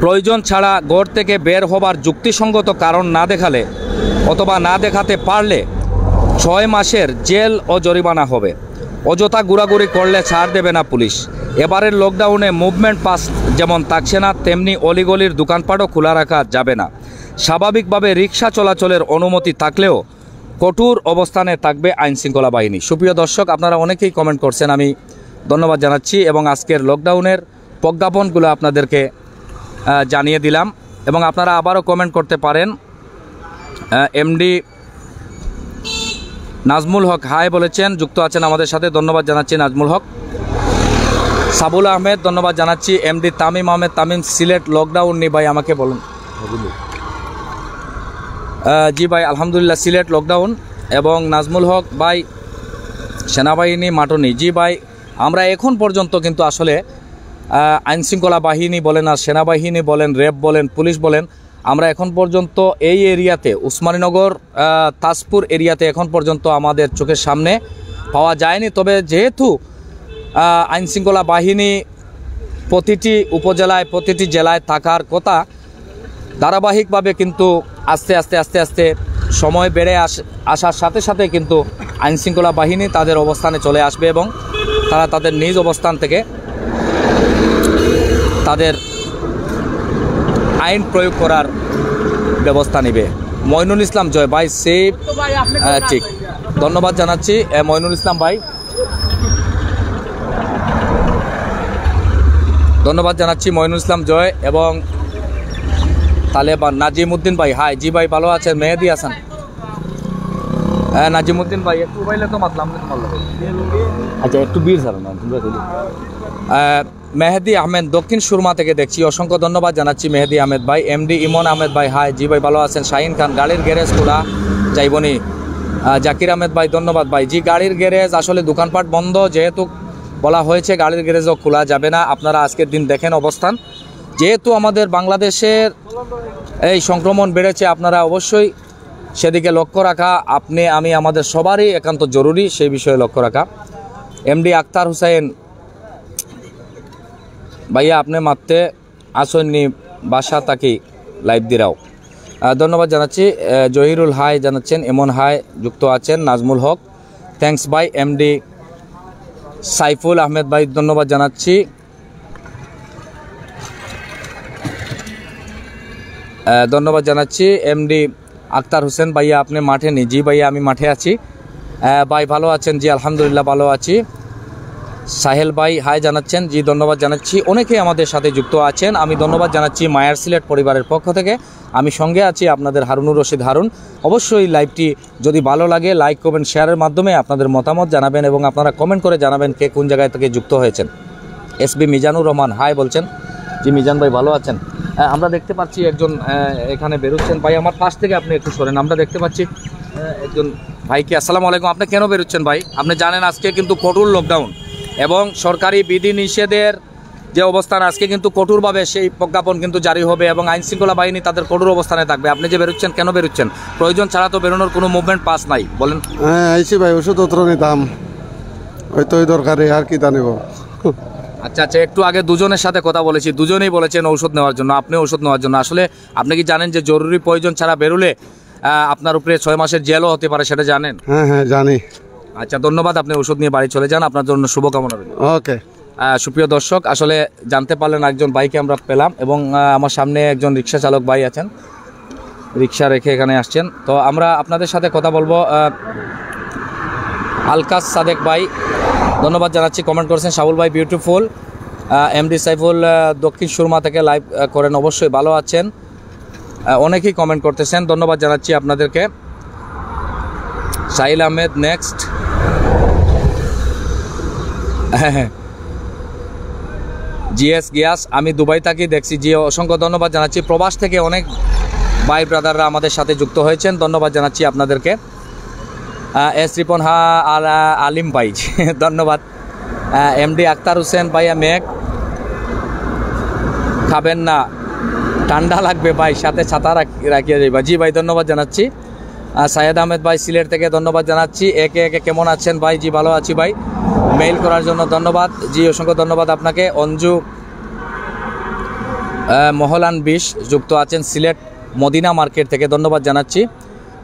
Speaker 1: প্রয়োজন ছাড়া গড় থেকে বের হবার যুক্তিসঙ্গত কারণ না দেখালে অথবা না দেখাতে পারলে ছয় মাসের জেল ও জরিমানা হবে। অযথা ঘোরাঘুরি করলে ছাড় দেবে না পুলিশ। এবারের লকডাউনে মুভমেন্ট পাস যেমন থাকছে না, তেমনি অলিগলির দোকানপাটও খোলা রাখা যাবে না। স্বাভাবিকভাবে রিক্সা চলাচলের অনুমতি থাকলেও কঠোর অবস্থানে থাকবে আইনশৃঙ্খলা বাহিনী। সুপ্রিয় দর্শক, আপনারা অনেকেই কমেন্ট করছেন, আমি ধন্যবাদ জানাচ্ছি এবং আজকের লকডাউনের প্রজ্ঞাপনগুলো আপনাদেরকে জানিয়ে দিলাম এবং আপনারা আবারও কমেন্ট করতে পারেন এমডি নাজমুল হক হাই বলেছেন, যুক্ত আছেন আমাদের সাথে, ধন্যবাদ জানাচ্ছি নাজমুল হক। সাবুল আহমেদ, ধন্যবাদ জানাচ্ছি এমডি তামিম আহমেদ, তামিম সিলেট লকডাউন নি ভাই আমাকে বলুন। জি ভাই, আলহামদুলিল্লাহ, সিলেট লকডাউন এবং নাজমুল হক ভাই, সেনাবাহিনী, মাটনি। জি ভাই, আমরা এখন পর্যন্ত কিন্তু আসলে আইনশৃঙ্খলা বাহিনী বলেন আর সেনাবাহিনী বলেন, র্যাব বলেন, পুলিশ বলেন, আমরা এখন পর্যন্ত এই এরিয়াতে, উসমানীনগর তাজপুর এরিয়াতে এখন পর্যন্ত আমাদের চোখের সামনে পাওয়া যায়নি। তবে যেহেতু আইনশৃঙ্খলা বাহিনী প্রতিটি উপজেলায়, প্রতিটি জেলায় থাকার কথা ধারাবাহিকভাবে কিন্তু আস্তে আস্তে আস্তে আস্তে সময় বেড়ে আস আসার সাথে সাথে কিন্তু আইনশৃঙ্খলা বাহিনী তাদের অবস্থানে চলে আসবে এবং তারা তাদের নিজ অবস্থান থেকে তাদের আইন প্রয়োগ করার ব্যবস্থা নেবে। মইনুল ইসলাম জয়। ভাই সেফ ঠিক। ধন্যবাদ জানাচ্ছি। এ, মইনুল ইসলাম ভাই। ধন্যবাদ জানাচ্ছি মইনুল ইসলাম জয় এবং তালেবান নাজিম উদ্দিন ভাই। হাই, জি ভাই, ভালো আছেন? মেহেদি হাসান। হ্যাঁ নাজিম উদ্দিন ভাই, একটু মোবাইলে তো মাতলাম। আচ্ছা একটু বীর মেহেদি আহমেদ, দক্ষিণ সুরমা থেকে দেখছি। অসংখ্য ধন্যবাদ জানাচ্ছি মেহেদি আহমেদ ভাই। এমডি ইমন আহমেদ ভাই, হাই, জি ভাই, ভালো আছেন? শাহিন খান, গাড়ির গ্যারেজ খোলা, যাইবনি। জাকির আহমেদ ভাই, ধন্যবাদ ভাই। জি, গাড়ির গ্যারেজ, আসলে দোকানপাট বন্ধ, যেহেতু বলা হয়েছে গাড়ির গ্যারেজও খোলা যাবে না। আপনারা আজকের দিন দেখেন অবস্থান। যেহেতু আমাদের বাংলাদেশের এই সংক্রমণ বেড়েছে আপনারা অবশ্যই সেদিকে লক্ষ্য রাখা। আপনি, আমি, আমাদের সবারই একান্ত জরুরি সেই বিষয়ে লক্ষ্য রাখা। এমডি আক্তার হুসাইন, ভাইয়া আপনি মারতে আসননি, বাসা তাকি লাইভ দিরাও। ধন্যবাদ জানাচ্ছি। জহিরুল হাই জানাচ্ছেন, এমন হাই যুক্ত আছেন নাজমুল হক। থ্যাঙ্কস ভাই, এমডি সাইফুল আহমেদ ভাই, ধন্যবাদ জানাচ্ছি। ধন্যবাদ জানাচ্ছি। এমডি আক্তার হোসেন ভাইয়া, আপনি মাঠে নেই। জি ভাইয়া, আমি মাঠে আছি। ভাই, ভালো আছেন? জি, আলহামদুলিল্লাহ, ভালো আছি। সাহেল ভাই, হাই জানাচ্ছেন। জি, ধন্যবাদ জানাচ্ছি। অনেকেই আমাদের সাথে যুক্ত আছেন। আমি ধন্যবাদ জানাচ্ছি মায়ার সিলেট পরিবারের পক্ষ থেকে। আমি সঙ্গে আছি আপনাদের হারুনুর রশিদ হারুন। অবশ্যই লাইভটি যদি ভালো লাগে লাইক করবেন শেয়ারের মাধ্যমে আপনাদের মতামত জানাবেন এবং আপনারা কমেন্ট করে জানাবেন কে কোন জায়গায় থেকে যুক্ত হয়েছেন। এসবি মিজানুর রহমান হাই বলছেন। জি, মিজান ভাই, ভালো আছেন? আমরা দেখতে পাচ্ছি একজন এখানে বেরোচ্ছেন। ভাই, আমার পাশ থেকে আপনি একটু সরেন। আমরা দেখতে পাচ্ছি একজন ভাইকে। আসসালামু আলাইকুম। আপনি কেন বেরোচ্ছেন ভাই? আপনি জানেন আজকে কিন্তু কঠোর লকডাউন এবং সরকারি বিধি নিষেধের যে অবস্থান, আজকে কিন্তু কঠোরভাবে সেই প্রজ্ঞাপন কিন্তু জারি হবে এবং আইন শৃঙ্খলা বাহিনী তাদের কঠোর অবস্থানে থাকবে। আপনি যে বেরোচ্ছেন, কেন বেরোচ্ছেন? প্রয়োজন ছাড়া তো বেরোনোর কোনো মুভমেন্ট পাস নাই। বলেন।
Speaker 2: হ্যাঁ আইসি ভাই, ওষুধপত্র নিতাম। ওই দরকারে, আর কি তা নেব?
Speaker 1: আচ্ছা আচ্ছা একটু আগে দুজনের সাথে কথা বলেছি দুজনেই বলেছেন ঔষধ নেওয়ার জন্য আপনি ঔষধ নেওয়ার জন্য। আসলে আপনি কি জানেন যে জরুরি প্রয়োজন ছাড়া বেরোলে আপনার উপরে ছয় মাসের জেলও হতে পারে সেটা জানেন?
Speaker 2: হ্যাঁ হ্যাঁ জানি।
Speaker 1: আচ্ছা ধন্যবাদ আপনি ওষুধ নিয়ে বাড়ি চলে যান আপনার জন্য শুভকামনা রইল।
Speaker 2: ওকে।
Speaker 1: সুপ্রিয় দর্শক আসলে জানতে পারলেন একজন বাইকে আমরা পেলাম এবং আমার সামনে একজন রিক্সা চালক ভাই আছেন। রিক্সা রেখে এখানে আসছেন। তো আমরা আপনাদের সাথে কথা বলব আলকাস সাদেক ভাই। ধন্যবাদ জানাচ্ছি। কমেন্ট করেছেন শাহুল ভাই বিউটিফুল এমডি সাইফুল দক্ষিণ সুরমা থেকে লাইভ করেন। অবশ্যই ভালো আছেন। অনেকেই কমেন্ট করতেছেন। ধন্যবাদ জানাচ্ছি আপনাদেরকে। সাহিল আহমেদ নেক্সট জিএস গিয়াস আমি দুবাই থাকি, দেখছি জি অসংখ্য ধন্যবাদ জানাচ্ছি। প্রবাস থেকে অনেক ভাই ব্রাদাররা আমাদের সাথে যুক্ত হয়েছেন। ধন্যবাদ জানাচ্ছি আপনাদেরকে। এস রিপন হা আহ, আলিম ভাই। ধন্যবাদ। এমডি আক্তার হোসেন ভাইয়া মেঘ। খাবেন না। ঠান্ডা লাগবে ভাই সাথে ছাতা রাখ- রাখিয়ে যাইবা জি ভাই ধন্যবাদ জানাচ্ছি। আহ, সাইয়েদ আহমেদ ভাই সিলেট থেকে ধন্যবাদ জানাচ্ছি। একে একে কেমন আছেন ভাই? জি ভালো আছি ভাই। মেইল করার জন্য ধন্যবাদ। জি অসংখ্য ধন্যবাদ আপনাকে। অঞ্জু মহলান বিশ যুক্ত আছেন সিলেট মদিনা মার্কেট থেকে ধন্যবাদ জানাচ্ছি।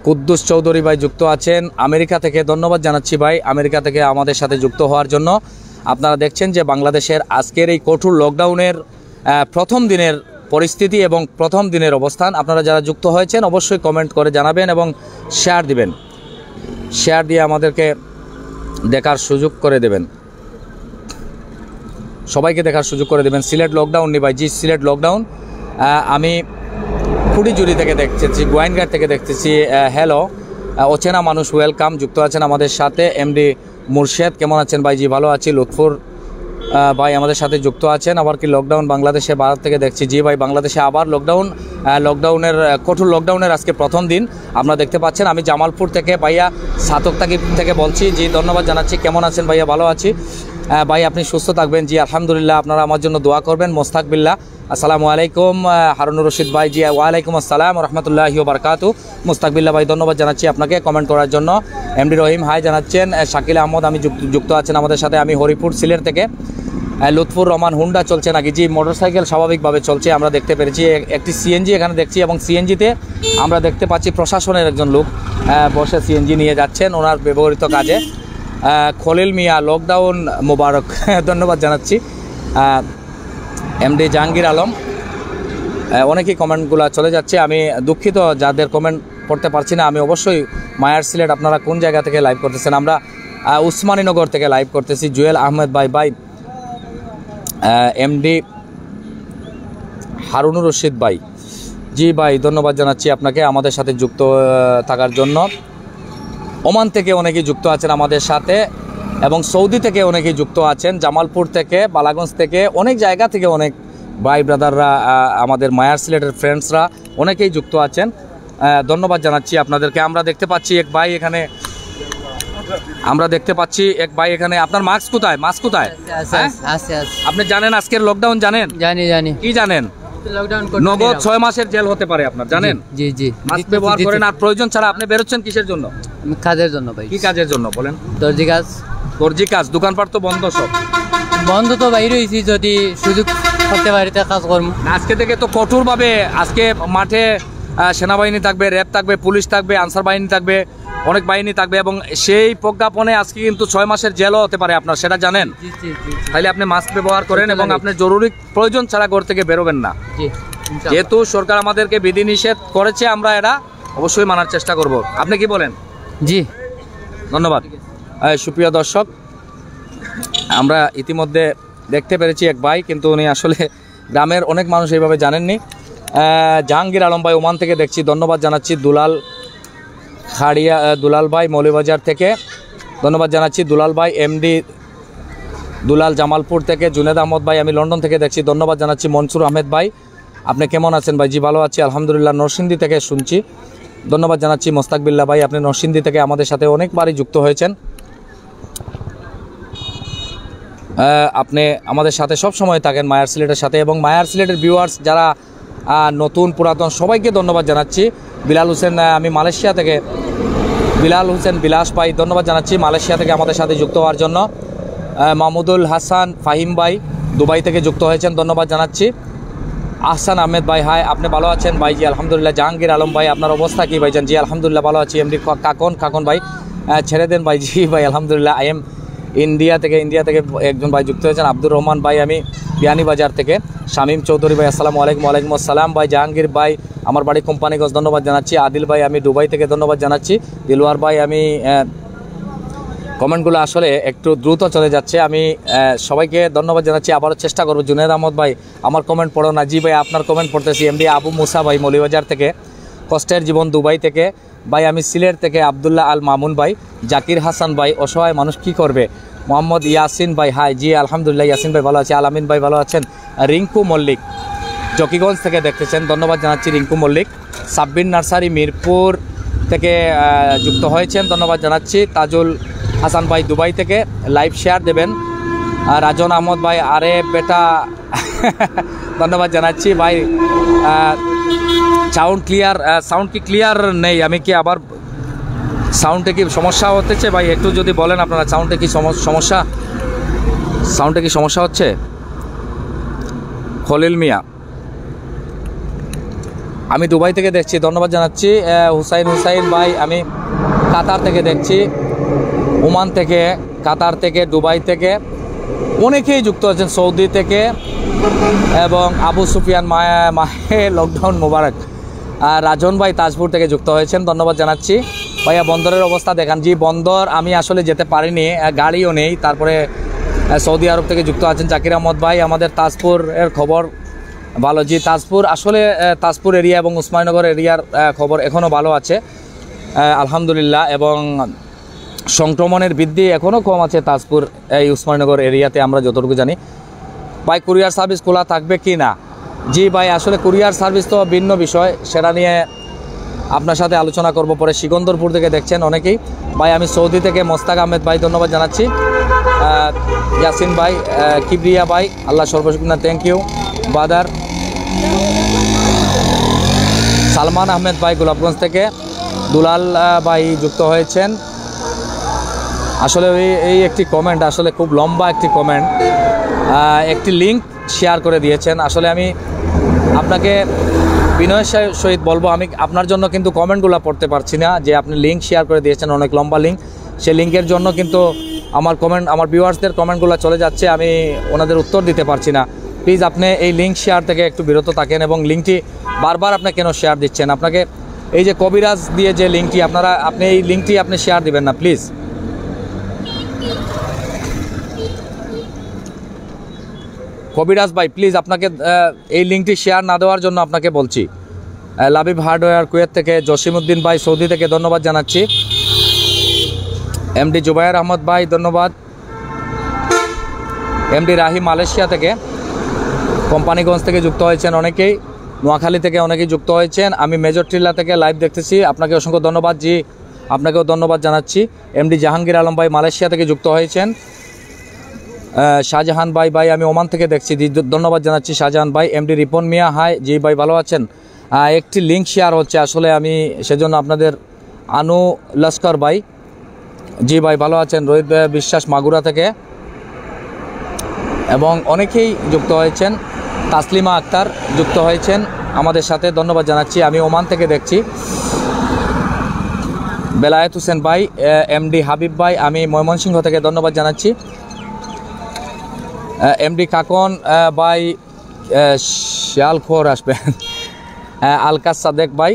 Speaker 1: কুদ্দুস চৌধুরী ভাই যুক্ত আছেন আমেরিকা থেকে। ধন্যবাদ জানাচ্ছি ভাই আমেরিকা থেকে আমাদের সাথে যুক্ত হওয়ার জন্য। আপনারা দেখছেন যে বাংলাদেশের আজকের এই কঠোর লকডাউনের প্রথম দিনের পরিস্থিতি এবং প্রথম দিনের অবস্থান। আপনারা যারা যুক্ত হয়েছেন অবশ্যই কমেন্ট করে জানাবেন এবং শেয়ার দিবেন। শেয়ার দিয়ে আমাদেরকে দেখার সুযোগ করে দেবেন। সবাইকে দেখার সুযোগ করে দেবেন। সিলেট লকডাউন নি ভাই, জি, সিলেট লকডাউন আমি কুড়িজুড়ি থেকে দেখতেছি, গোয়াইনঘাট থেকে দেখতেছি হ্যালো অচেনা মানুষ ওয়েলকাম যুক্ত আছেন আমাদের সাথে এমডি মুর্শেদ। কেমন আছেন ভাইজি ভালো আছি। লুৎফুর ভাই আমাদের সাথে যুক্ত আছেন। আবার কি লকডাউন বাংলাদেশে, ভারত থেকে দেখছি। জি ভাই, বাংলাদেশে আবার লকডাউন লকডাউনের কঠোর লকডাউনের আজকে প্রথম দিন। আপনারা দেখতে পাচ্ছেন, আমি জামালপুর থেকে ভাইয়া সাতক তাকি থেকে বলছি। জি, ধন্যবাদ জানাচ্ছি। কেমন আছেন ভাইয়া? ভালো আছি। ভাই, আপনি সুস্থ থাকবেন। জি, আলহামদুলিল্লাহ, আপনারা আমার জন্য দোয়া করবেন। মোস্তাক বিল্লাহ আসসালামু আলাইকুম হারুনুর রশিদ ভাই। জি, ওয়ালাইকুম আসসালাম রহমতুল্লাহি বারকাতু মুস্তাক বিল্লাহ ভাই, ধন্যবাদ জানাচ্ছি আপনাকে কমেন্ট করার জন্য। এমডি রহিম হাই জানাচ্ছেন শাকিল আহমদ, আমি যুক্ত- আছেন আমাদের সাথে। আমি হরিপুর সিলেট থেকে। লুৎফুর রহমান হুন্ডা চলছে নাকি? জি, মোটরসাইকেল স্বাভাবিকভাবে চলছে, আমরা দেখতে পেরেছি। একটি সিএনজি এখানে দেখছি এবং সিএনজিতে আমরা দেখতে পাচ্ছি প্রশাসনের একজন লোক বসে সিএনজি নিয়ে যাচ্ছেন। ওনার ব্যবহৃত কাজে। খলিল মিয়া লকডাউন মোবারক, ধন্যবাদ জানাচ্ছি। এমডি জাহাঙ্গীর আলম অনেকেই কমেন্টগুলো চলে যাচ্ছে। আমি দুঃখিত যাদের কমেন্ট পড়তে পারছি না। আমি অবশ্যই মায়ার সিলেট আপনারা কোন জায়গা থেকে লাইভ করতেছেন? আমরা উসমানীনগর থেকে লাইভ করতেছি। জুয়েল আহমেদ ভাই ভাই। এমডি হারুনুর রশিদ ভাই। জি ভাই, ধন্যবাদ জানাচ্ছি আপনাকে আমাদের সাথে যুক্ত থাকার জন্য। ওমান থেকে অনেকেই যুক্ত আছেন আমাদের সাথে এবং সৌদি থেকে অনেকেই যুক্ত আছেন জামালপুর থেকে বালাগঞ্জ থেকে অনেক জায়গা থেকে অনেক ভাই ব্রাদাররা আমাদের মায়ার সিলেটের ফ্রেন্ডসরা অনেকেই যুক্ত আছেন। ধন্যবাদ জানাচ্ছি আপনাদেরকে। আমরা দেখতে পাচ্ছি এক ভাই এখানে আমরা দেখতে পাচ্ছি এক ভাই এখানে। আপনার মাস্ক কোথায়? মাস্ক কোথায়? হ্যাঁ? আপনি জানেন আজকের লকডাউন জানেন?
Speaker 3: জানি জানি।
Speaker 1: কি জানেন? নগদ ছয় মাসের জেল হতে পারে আপনার জানেন?
Speaker 3: জি জি।
Speaker 1: মাস্ক ব্যবহার করেন আর প্রয়োজন ছাড়া আপনি বেরোচ্ছেন কিসের জন্য?
Speaker 3: কাজের জন্য ভাই।
Speaker 1: কি কাজের জন্য বলেন?
Speaker 3: দর্জি কাজ।
Speaker 1: দর্জি কাজ দোকানপাট তো বন্ধ সব।
Speaker 3: বন্ধ তো বাইরে হয়েছি যদি সুযোগ করতে বাড়িতে কাজ করব।
Speaker 1: আজকে থেকে তো কঠোরভাবে আজকে মাঠে সেনাবাহিনী থাকবে র্যাব থাকবে পুলিশ থাকবে আনসার বাহিনী থাকবে অনেক বাহিনী থাকবে এবং সেই প্রজ্ঞাপনে আজকে কিন্তু ছয় মাসের জেলও হতে পারে আপনার সেটা জানেন? তাহলে আপনি মাস্ক ব্যবহার করেন এবং আপনি জরুরি প্রয়োজন ছাড়া ঘর থেকে বেরোবেন না। যেহেতু সরকার আমাদেরকে বিধিনিষেধ করেছে আমরা এটা অবশ্যই মানার চেষ্টা করব। আপনি কি বলেন?
Speaker 3: জি।
Speaker 1: ধন্যবাদ। সুপ্রিয় দর্শক আমরা ইতিমধ্যে দেখতে পেরেছি এক ভাই কিন্তু উনি আসলে গ্রামের অনেক মানুষ এইভাবে জানেননি। জাহাঙ্গীর আলম ভাই ওমান থেকে দেখছি। ধন্যবাদ জানাচ্ছি দুলাল খাড়িয়া দুলাল ভাই মৌলিবাজার থেকে। ধন্যবাদ জানাচ্ছি দুলাল ভাই এমডি দুলাল জামালপুর থেকে। জুনেদ আহমদ ভাই, আমি লন্ডন থেকে দেখছি। ধন্যবাদ জানাচ্ছি মনসুর আহমেদ ভাই। আপনি কেমন আছেন ভাই? জি, ভালো আছি, আলহামদুলিল্লাহ। নরসিংদী থেকে শুনছি। ধন্যবাদ জানাচ্ছি মোস্তাক বিল্লা ভাই, আপনি নরসিংদী থেকে আমাদের সাথে অনেকবারই যুক্ত হয়েছেন। আপনি আমাদের সাথে সব সময় থাকেন মায়ার সিলেটের সাথে এবং মায়ার সিলেটের ভিউয়ার্স যারা নতুন পুরাতন সবাইকে ধন্যবাদ জানাচ্ছি। বিলাল হোসেন আমি মালয়েশিয়া থেকে, বিলাল হোসেন বিলাস ভাই, ধন্যবাদ জানাচ্ছি মালয়েশিয়া থেকে আমাদের সাথে যুক্ত হওয়ার জন্য। মাহমুদুল হাসান, ফাহিম ভাই দুবাই থেকে যুক্ত হয়েছেন, ধন্যবাদ জানাচ্ছি। আহসান আহমেদ ভাই, হাই, আপনি ভালো আছেন? ভাই জি, আলহামদুলিল্লাহ। জাহাঙ্গীর আলম ভাই, আপনার অবস্থা কি ভাইজান? জি, আলহামদুলিল্লাহ, ভালো আছি। এমনি কাকন কাকন ভাই। ছেড়ে দেন ভাই। জি, ভাই, আলহামদুলিল্লাহ আই এম ইন্ডিয়া থেকে ইন্ডিয়া থেকে একজন ভাই যুক্ত হয়েছেন, আব্দুর রহমান ভাই, আমি বিয়ানীবাজার থেকে। শামীম চৌধুরী ভাই, আসসালামু আলাইকুম, ওয়ালাইকুম আসসালাম ভাই, জাহাঙ্গীর ভাই, আমার বাড়ি কোম্পানিগঞ্জ ধন্যবাদ জানাচ্ছি। আদিল ভাই, আমি দুবাই থেকে, ধন্যবাদ জানাচ্ছি। দিলওয়ার ভাই, আমি কমেন্টগুলো আসলে একটু দ্রুত চলে যাচ্ছে। আমি সবাইকে ধন্যবাদ জানাচ্ছি। আবারও চেষ্টা করব। জুনেদ আহমদ ভাই, আমার কমেন্ট পড়ো। না জি ভাই, আপনার কমেন্ট পড়তেছি। এমডি আবু মুসা ভাই, মৌলিবাজার থেকে। কষ্টের জীবন দুবাই থেকে। ভাই, আমি সিলেট থেকে আবদুল্লাহ আল মামুন ভাই, জাকির হাসান ভাই, অসহায় মানুষ কি করবে? মোহাম্মদ ইয়াসিন ভাই, হাই, জি, আলহামদুলিল্লাহ, ইয়াসিন ভাই ভালো আছে আলামিন ভাই ভালো আছেন। রিঙ্কু মল্লিক, জকিগঞ্জ থেকে দেখতেছেন, ধন্যবাদ জানাচ্ছি রিঙ্কু মল্লিক। সাব্বির নার্সারি, মিরপুর থেকে যুক্ত হয়েছেন, ধন্যবাদ জানাচ্ছি। তাজুল হাসান ভাই, দুবাই থেকে লাইভ শেয়ার দেবেন। রাজন আহমদ ভাই, আরে বেটা, ধন্যবাদ জানাচ্ছি ভাই। সাউন্ড ক্লিয়ার সাউন্ড কি ক্লিয়ার নেই? আমি কি আবার সাউন্ডে কি সমস্যা হতেছে? ভাই, একটু যদি বলেন আপনারা, সাউন্ডে কি সম- সমস্যা? সাউন্ডে কি সমস্যা হচ্ছে? খলিল মিয়া। আমি দুবাই থেকে দেখছি, ধন্যবাদ জানাচ্ছি। হুসাইন হুসাইন ভাই, আমি কাতার থেকে দেখছি, ওমান থেকে, কাতার থেকে, দুবাই থেকে। অনেকেই যুক্ত আছেন সৌদি থেকে এবং আবু সুফিয়ান মায়া, মাহে লকডাউন মোবারক। রাজন ভাই তাজপুর থেকে যুক্ত হয়েছেন। ধন্যবাদ জানাচ্ছি। ভাইয়া, বন্দরের অবস্থা দেখান। জি, বন্দর আমি আসলে যেতে পারিনি গাড়িও নেই। তারপরে সৌদি আরব থেকে যুক্ত আছেন জাকির আহমদ ভাই। আমাদের তাজপুর এর খবর ভালো। জি, তাজপুর আসলে তাজপুর এরিয়া এবং উসমাননগর এরিয়ার খবর এখনও ভালো আছে। আলহামদুলিল্লাহ। এবং সংক্রমণের বৃদ্ধি এখনও কম আছে তাজপুর, এই উসমাননগর এরিয়াতে, আমরা যতটুকু জানি। ভাই, কুরিয়ার সার্ভিস খোলা থাকবে কি না? জি ভাই, আসলে কুরিয়ার সার্ভিস তো ভিন্ন বিষয়। সেটা নিয়ে আপনার সাথে আলোচনা করব পরে সিকন্দরপুর থেকে দেখছেন অনেকেই। ভাই, আমি সৌদি থেকে মোস্তাক আহমেদ ভাই, ধন্যবাদ জানাচ্ছি। ইয়াসিন ভাই কিবরিয়া ভাই, আল্লাহ সর্বশক্তিনা thank you brother. Salman Ahmed ভাই, গোলাপগঞ্জ থেকে। দুলাল ভাই যুক্ত হয়েছেন। আসলে এই এই একটি কমেন্ট আসলে খুব লম্বা একটি কমেন্ট একটি লিঙ্ক শেয়ার করে দিয়েছেন। আসলে আমি আপনাকে বিনয়ের সহ- সহিত বলব, আমি আপনার জন্য কিন্তু কমেন্টগুলো পড়তে পারছি না, যে আপনি লিঙ্ক শেয়ার করে দিয়েছেন, অনেক লম্বা লিঙ্ক সেই লিঙ্কের জন্য কিন্তু আমার কমেন্ট আমার ভিউয়ার্সদের কমেন্টগুলো চলে যাচ্ছে, আমি ওনাদের উত্তর দিতে পারছি না। প্লিজ আপনি এই লিঙ্ক শেয়ার থেকে একটু বিরত থাকেন এবং লিঙ্কটি বারবার আপনি কেন শেয়ার দিচ্ছেন? আপনাকে এই যে কবিরাজ দিয়ে যে লিঙ্কটি আপনারা, আপনি এই লিঙ্কটি আপনি শেয়ার দিবেন না প্লিজ কবিরাজ ভাই প্লিজ আপনাকে এই লিঙ্কটি শেয়ার না দেওয়ার জন্য আপনাকে বলছি। লাবিব হার্ডওয়্যার কুয়েত থেকে জসিমউদ্দিন ভাই, সৌদি থেকে ধন্যবাদ জানাচ্ছি। এমডি জুবায়ের আহমদ ভাই, ধন্যবাদ। এমডি রাহি মালয়েশিয়া থেকে, কোম্পানিগঞ্জ থেকে যুক্ত হয়েছেন অনেকেই। নোয়াখালী থেকে অনেকেই যুক্ত হয়েছেন। আমি মেজর টিল্লা থেকে লাইভ দেখতেছি। আপনাকে অসংখ্য ধন্যবাদ জি। আপনাকেও ধন্যবাদ জানাচ্ছি। এমডি জাহাঙ্গীর আলম ভাই, মালয়েশিয়া থেকে যুক্ত হয়েছেন। শাহজাহান ভাই ভাই, আমি ওমান থেকে দেখছি। ধন্যবাদ জানাচ্ছি শাহজাহান ভাই এমডি রিপন মিয়া হাই জি ভাই, ভালো আছেন? একটি লিঙ্ক শেয়ার হচ্ছে, আসলে আমি সেজন্য আপনাদের আনু লস্কর ভাই। জি ভাই, ভালো আছেন? রোহিত বিশ্বাস মাগুরা থেকে। এবং অনেকেই যুক্ত হয়েছেন, তাসলিমা আক্তার যুক্ত হয়েছেন আমাদের সাথে। ধন্যবাদ জানাচ্ছি, আমি ওমান থেকে দেখছি। বেলায়েত হোসেন ভাই এমডি হাবিব ভাই, আমি ময়মনসিংহ থেকে ধন্যবাদ জানাচ্ছি। এমডি কাকন আহ, শিয়ালখোর আসবেন আহ, আলকাস সাদেক ভাই।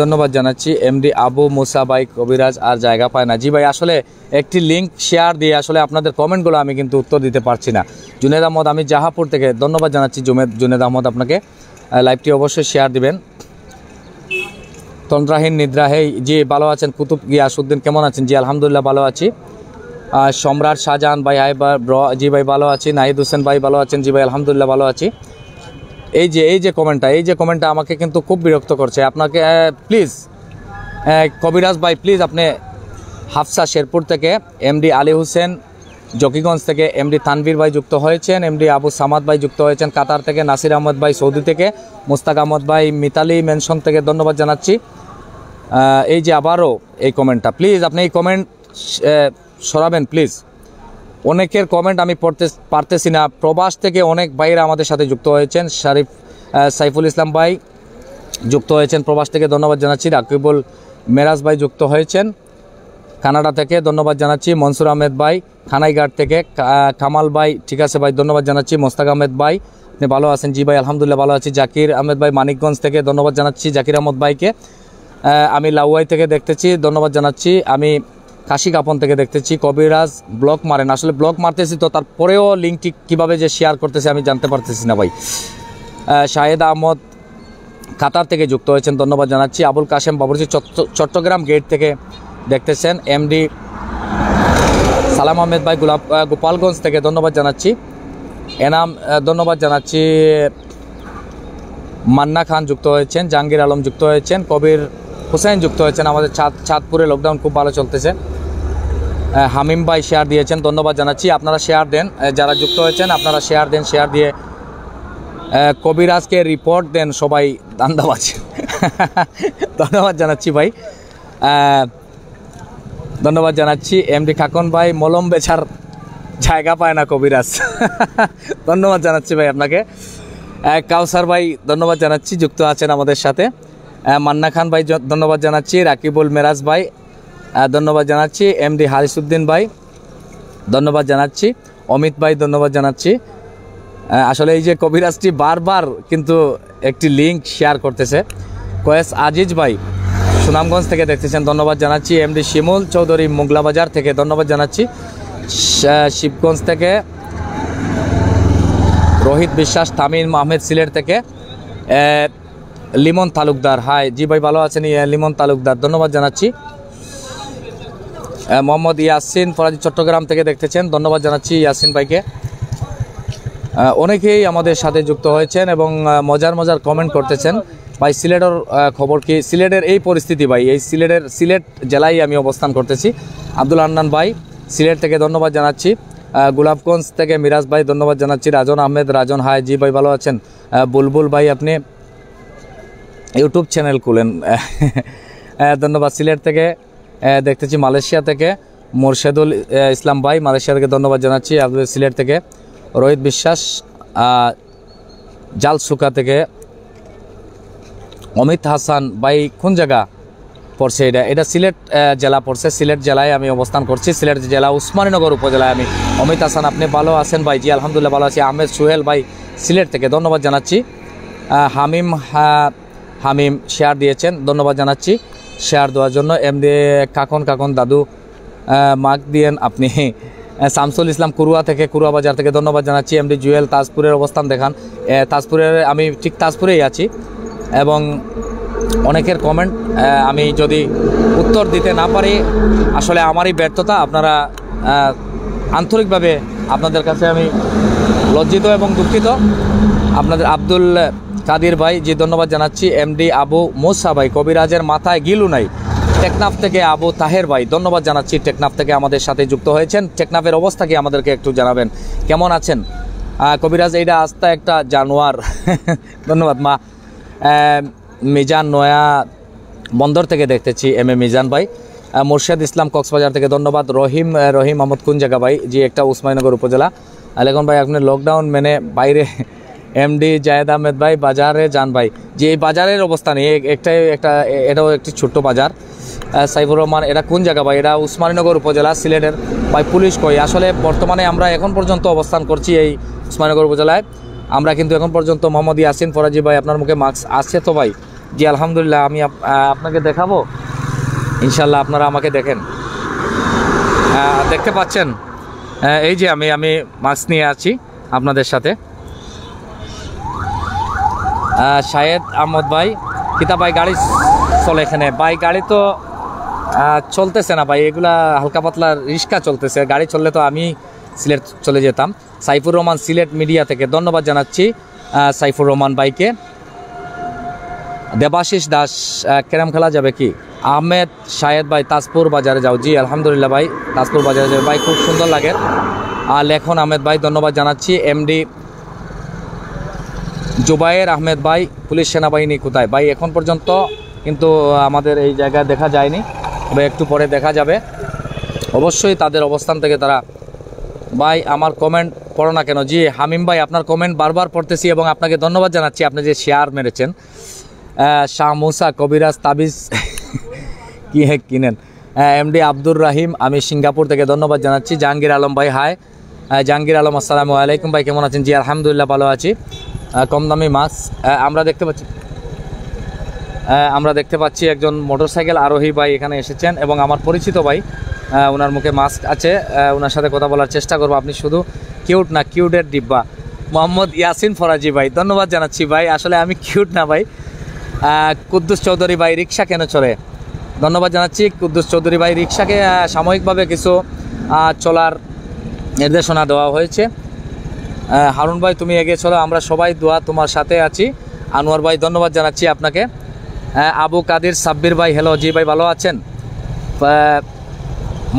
Speaker 1: ধন্যবাদ জানাচ্ছি। এমডি আবু মুসা ভাই কবিরাজ আর জায়গা পায় না। জি ভাই আসলে একটি লিঙ্ক শেয়ার দিয়ে আসলে আপনাদের কমেন্টগুলো আমি কিন্তু উত্তর দিতে পারছি না। জুনেদ আহমদ আমি জাহাপুর থেকে ধন্যবাদ জানাচ্ছি। জুমেদ জুনেদ আহমদ আপনাকে লাইভটি অবশ্যই শেয়ার দিবেন। তন্দ্রাহীন নিদ্রাহে জি, ভালো আছেন। কুতুব গিয়াসুদ্দিন কেমন আছেন? জি, আলহামদুলিল্লাহ, ভালো আছি। সম্রাট শাহজাহান ভাই হাই ব্র জি ভাই, ভালো আছি। নাহিদ হোসেন ভাই, ভালো আছেন? জি ভাই, আলহামদুলিল্লাহ, ভালো আছি। এই যে এই যে কমেন্টটা, এই যে কমেন্টটা আমাকে কিন্তু খুব বিরক্ত করছে। আপনাকে প্লিজ কবিরাজ ভাই, প্লিজ, আপনি হাফসা শেরপুর থেকে এমডি আলী হোসেন জকিগঞ্জ থেকে এমডি তানভীর ভাই যুক্ত হয়েছেন এমডি আবু সামাদ ভাই যুক্ত হয়েছেন, কাতার থেকে নাসির আহমদ ভাই সৌদি থেকে, মুস্তাক আহমদ ভাই মিতালি মেনশন থেকে ধন্যবাদ জানাচ্ছি। এই যে আবারও এই কমেন্টটা, প্লিজ আপনি এই কমেন্ট সরাবেন, প্লিজ। অনেকের কমেন্ট আমি পড়তে পারতেছি না। প্রবাস থেকে অনেক ভাইরা আমাদের সাথে যুক্ত হয়েছেন, শারিফ সাইফুল ইসলাম ভাই যুক্ত হয়েছেন, প্রবাস থেকে ধন্যবাদ জানাচ্ছি, রাকিবুল মেরাজ ভাই যুক্ত হয়েছেন। কানাডা থেকে ধন্যবাদ জানাচ্ছি মনসুর আহমেদ ভাই খানাইঘাট থেকে কামাল ভাই, ঠিক আছে ভাই, ধন্যবাদ জানাচ্ছি। মোস্তাক আহমেদ ভাই, আপনি ভালো আছেন? জি ভাই, আলহামদুলিল্লাহ ভালো আছি। জাকির আহমেদ ভাই, মানিকগঞ্জ থেকে ধন্যবাদ জানাচ্ছি। জাকির আহমদ ভাইকে আমি লাউয়াই থেকে দেখতেছি, ধন্যবাদ জানাচ্ছি। আমি কাশি কাপন থেকে দেখতেছি, কবিরাজ ব্লক মারেন। আসলে ব্লক মারতেছি তো, তারপরেও লিঙ্কটি কীভাবে যে শেয়ার করতেছে আমি জানতে পারতেছি না ভাই। শাহেদ আহমদ কাতার থেকে যুক্ত হয়েছেন, ধন্যবাদ জানাচ্ছি। আবুল কাশেম বাবুরজি চট্ট- চট্টগ্রাম গেট থেকে দেখতেছেন এমডি সালাম আহমেদ ভাই গোলাপ গোপালগঞ্জ থেকে ধন্যবাদ জানাচ্ছি। এনাম ধন্যবাদ জানাচ্ছি। মান্না খান যুক্ত হয়েছেন, জাহাঙ্গীর আলম যুক্ত হয়েছেন, কবির হুসাইন যুক্ত হয়েছেন। আমাদের চাঁদ, চাঁদপুরে লকডাউন খুব ভালো চলতেছে। হামিম ভাই শেয়ার দিয়েছেন, ধন্যবাদ জানাচ্ছি। আপনারা শেয়ার দেন যারা যুক্ত হয়েছেন, আপনারা শেয়ার দেন শেয়ার দিয়ে কবিরাজকে রিপোর্ট দেন, সবাই দান্দাবাজ। ধন্যবাদ জানাচ্ছি ভাই। ধন্যবাদ জানাচ্ছি এমডি খাকন ভাই, মলম বেছার জায়গা পায় না কবিরাজ। ধন্যবাদ জানাচ্ছি ভাই আপনাকে। কাউসার ভাই, ধন্যবাদ জানাচ্ছি, যুক্ত আছেন আমাদের সাথে। মান্না খান ভাই ধন্যবাদ জানাচ্ছি, রাকিবুল মেরাজ ভাই ধন্যবাদ জানাচ্ছি, এমডি হারিসুদ্দিন ভাই, ধন্যবাদ জানাচ্ছি, অমিত ভাই, ধন্যবাদ জানাচ্ছি। আসলে এই যে কবিরাজটি বারবার কিন্তু একটি লিঙ্ক শেয়ার করতেছে। কয়েস আজিজ ভাই সুনামগঞ্জ থেকে দেখতেছেন, ধন্যবাদ জানাচ্ছি। এমডি শিমুল চৌধুরী মোগলা বাজার থেকে ধন্যবাদ জানাচ্ছি। শিবগঞ্জ থেকে রোহিত বিশ্বাস, তামিম আহমেদ সিলেট থেকে লিমন তালুকদার। হাই, জি ভাই, ভালো আছেন? লিমন তালুকদার, ধন্যবাদ জানাচ্ছি। মোহাম্মদ ইয়াসিন ফরাজি চট্টগ্রাম থেকে দেখতেছেন, ধন্যবাদ জানাচ্ছি ইয়াসিন ভাইকে। অনেকেই আমাদের সাথে যুক্ত হয়েছেন এবং মজার মজার কমেন্ট করতেছেন। ভাই, সিলেটের খবর কি? সিলেটের এই পরিস্থিতি ভাই, এই সিলেটের, সিলেট জেলায় আমি অবস্থান করতেছি। আব্দুল হান্নান ভাই, সিলেট থেকে ধন্যবাদ জানাচ্ছি। গোলাপগঞ্জ থেকে মিরাজ ভাই, ধন্যবাদ জানাচ্ছি। রাজন আহমেদ, রাজন হায় জি ভাই, ভালো আছেন? বুলবুল ভাই, আপনি ইউটিউব চ্যানেল খুলেন। ধন্যবাদ। সিলেট থেকে দেখতেছি মালয়েশিয়া থেকে মোরশেদুল ইসলাম ভাই মালয়েশিয়া থেকে ধন্যবাদ জানাচ্ছি। আপনাদের সিলেট থেকে রোহিত বিশ্বাস জালসুকা থেকে অমিত হাসান, ভাই কোন জায়গা পড়ছে এটা? এটা সিলেট জেলা পড়ছে। সিলেট জেলায় আমি অবস্থান করছি। সিলেট জেলা উসমানীনগর উপজেলায় আমি। অমিত হাসান, আপনি ভালো আছেন ভাই? জি, আলহামদুলিল্লাহ ভালো আছি। আহমেদ সুহেল ভাই সিলেট থেকে। ধন্যবাদ জানাচ্ছি। হামিম হামিম শেয়ার দিয়েছেন। ধন্যবাদ জানাচ্ছি শেয়ার দেওয়ার জন্য। এমনি কাকন কাকন দাদু মাক দিয়েন আপনি। শামসুল ইসলাম কুরুয়া থেকে, কুরুয়া বাজার থেকে ধন্যবাদ জানাচ্ছি। এমডি জুয়েল তাজপুরের অবস্থান দেখান। তাজপুরের, আমি ঠিক তাজপুরেই আছি। এবং অনেকের কমেন্ট আমি যদি উত্তর দিতে না পারি, আসলে আমারই ব্যর্থতা। আপনারা আন্তরিকভাবে আপনাদের কাছে আমি লজ্জিত এবং দুঃখিত। আপনাদের আব্দুল কাদির ভাই যে ধন্যবাদ জানাচ্ছি। এমডি আবু মোসা ভাই, কবিরাজের মাথায় গিলু নাই। টেকনাফ থেকে আবু তাহের ভাই, ধন্যবাদ জানাচ্ছি। টেকনাফ থেকে আমাদের সাথে যুক্ত হয়েছেন। টেকনাফের অবস্থা কি আমাদেরকে একটু জানাবেন? কেমন আছেন? কবিরাজ, এইটা আস্তা একটা জানোয়ার। ধন্যবাদ, মা। মিজান নয়া বন্দর থেকে দেখতেছি এম এ মিজান ভাই। মুর্শেদ ইসলাম কক্সবাজার থেকে ধন্যবাদ। রহিম রহিম আহমদ কোন জায়গা ভাই, জি, একটা উসমানীনগর উপজেলা। আলেখন ভাই, আপনি লকডাউন মেনে বাইরে এমডি জায়েদ আহমেদ ভাই, বাজারে যান ভাই। যে এই বাজারের অবস্থান, এই একটাই একটা, এটাও একটি ছোট্ট বাজার। সাইফুর রহমান এটা কোন জায়গা ভাই এটা উসমানীনগর উপজেলা, সিলেটের। ভাই, পুলিশ কই? আসলে বর্তমানে আমরা এখন পর্যন্ত অবস্থান করছি এই উসমানীনগর উপজেলায়। আমরা কিন্তু এখন পর্যন্ত মোহাম্মদ ইয়াসিন ফরাজি ভাই আপনার মুখে মাস্ক আছে তো ভাই? জি, আলহামদুলিল্লাহ, আমি আপনাকে দেখাবো। ইনশাল্লাহ আপনারা আমাকে দেখেন। দেখতে পাচ্ছেন? এই যে আমি আমি মাস্ক নিয়ে আছি আপনাদের সাথে। শাহেদ আহমদ ভাই, কিতা ভাই গাড়ি চলে এখানে? ভাই, গাড়ি তো চলতেছে না ভাই। এগুলা হালকা পাতলা রিক্সা চলতেছে। গাড়ি চললে তো আমি সিলেট চলে যেতাম। সাইফুর রহমান সিলেট মিডিয়া থেকে ধন্যবাদ জানাচ্ছি সাইফুর রহমান ভাইকে। দেবাশিস দাস ক্যারাম খেলা যাবে কি? আহমেদ শাহেদ ভাই, তাজপুর বাজারে যাও। জি, আলহামদুলিল্লাহ ভাই, তাজপুর বাজারে যাবে। ভাই, খুব সুন্দর লাগে। আর লেখন আহমেদ ভাই, ধন্যবাদ জানাচ্ছি। এমডি জুবায়ের আহমেদ ভাই, পুলিশ সেনাবাহিনী কোথায়? ভাই, এখন পর্যন্ত কিন্তু আমাদের এই জায়গায় দেখা যায়নি, তবে একটু পরে দেখা যাবে। অবশ্যই তাদের অবস্থান থেকে তারা ভাই আমার কমেন্ট পড়ো না কেন? জি হামিম ভাই আপনার কমেন্ট বারবার পড়তেছি এবং আপনাকে ধন্যবাদ জানাচ্ছি। আপনি যে শেয়ার মেরেছেন শাহ মুসা কবিরাজ তাবিজ কি হে কিনেন? এমডি আব্দুর রাহিম আমি সিঙ্গাপুর থেকে ধন্যবাদ জানাচ্ছি। জাহাঙ্গীর আলম ভাই হাই আহ, জাহাঙ্গীর আলম আসসালামু আলাইকুম ভাই কেমন আছেন? জি আলহামদুলিল্লাহ ভালো আছি। কম দামি মাস্ক আমরা দেখতে পাচ্ছি আমরা দেখতে পাচ্ছি একজন মোটরসাইকেল আরোহী ভাই এখানে এসেছেন এবং আমার পরিচিত ভাই ওনার মুখে মাস্ক আছে। ওনার সাথে কথা বলার চেষ্টা করব। আপনি শুধু কিউট না কিউটের ডিব্বা। মোহাম্মদ ইয়াসিন ফরাজি ভাই, ধন্যবাদ জানাচ্ছি ভাই। আসলে আমি কিউট না ভাই। কুদ্দুস চৌধুরী ভাই, রিক্সা কেন চলে ধন্যবাদ জানাচ্ছি। কুদ্দুস চৌধুরী ভাই, রিক্সাকে সাময়িকভাবে কিছু চলার নির্দেশনা দেওয়া হয়েছে। হারুন ভাই, তুমি এগিয়ে চলো। আমরা সবাই দোয়া তোমার সাথে আছি। আনোয়ার ভাই, ধন্যবাদ জানাচ্ছি আপনাকে। আবু কাদির সাব্বির ভাই হ্যালো জি ভাই, ভালো আছেন?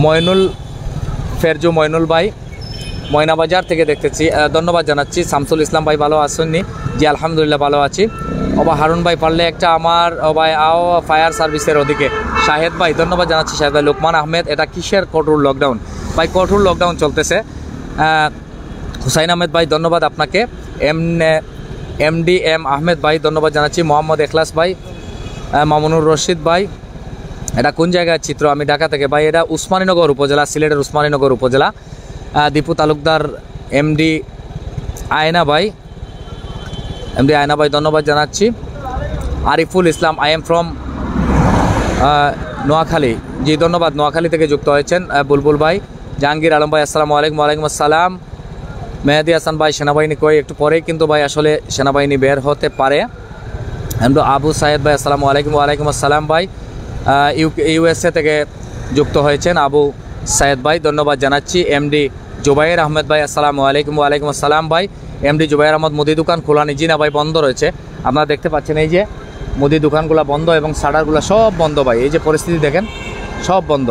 Speaker 1: ময়নুল ফেরজু ময়নুল ভাই, ময়নাবাজার থেকে দেখতেছি। ধন্যবাদ জানাচ্ছি। শামসুল ইসলাম ভাই ভালো আসেননি জি, আলহামদুলিল্লাহ ভালো আছি। ওবা হারুন ভাই পারলে একটা আমার ভাই আও ফায়ার সার্ভিসের ওদিকে। শাহেদ ভাই, ধন্যবাদ জানাচ্ছি শাহেদ ভাই। লোকমান আহমেদ, এটা কিসের কঠোর লকডাউন ভাই, কঠোর লকডাউন চলতেছে। হুসাইন আহমেদ ভাই, ধন্যবাদ আপনাকে। এম এমডি এম আহমেদ ভাই, ধন্যবাদ জানাচ্ছি। মোহাম্মদ এখলাস ভাই মামুনুর রশিদ ভাই এটা কোন জায়গায় চিত্র? আমি ঢাকা থেকে, ভাই, এটা উসমানীনগর উপজেলা, সিলেটের উসমানীনগর উপজেলা। দীপু তালুকদার, এমডি আয়না ভাই। এমডি আয়না ভাই, ধন্যবাদ জানাচ্ছি। Ariful Islam, I am from Noakhali. জি, ধন্যবাদ, নোয়াখালী থেকে যুক্ত হয়েছেন বুলবুল ভাই। জাহাঙ্গীর আলম ভাই, আসসালামু আলাইকুম, ওয়ালাইকুম আসসালাম। মেহেদি হাসান ভাই, সেনাবাহিনী কই? একটু পরেই কিন্তু ভাই আসলে সেনাবাহিনী বের হতে পারে। আমরা আবু সাহেদ ভাই, আসসালামু আলাইকুম, ওয়ালাইকুম আসসালাম ভাই। ইউএসএ থেকে যুক্ত হয়েছেন আবু সাহেদ ভাই। ধন্যবাদ জানাচ্ছি এমডি জুবাইর আহমেদ ভাই আসসালামু আলাইকুম ওয়ালাইকুম আসসালাম ভাই। এমডি জুবাইর আহমদ মুদি দোকান খোলা নি জিনা ভাই বন্ধ রয়েছে। আপনারা দেখতে পাচ্ছেন এই যে মুদি দোকানগুলো বন্ধ এবং শাটারগুলো সব বন্ধ ভাই। এই যে পরিস্থিতি দেখেন সব বন্ধ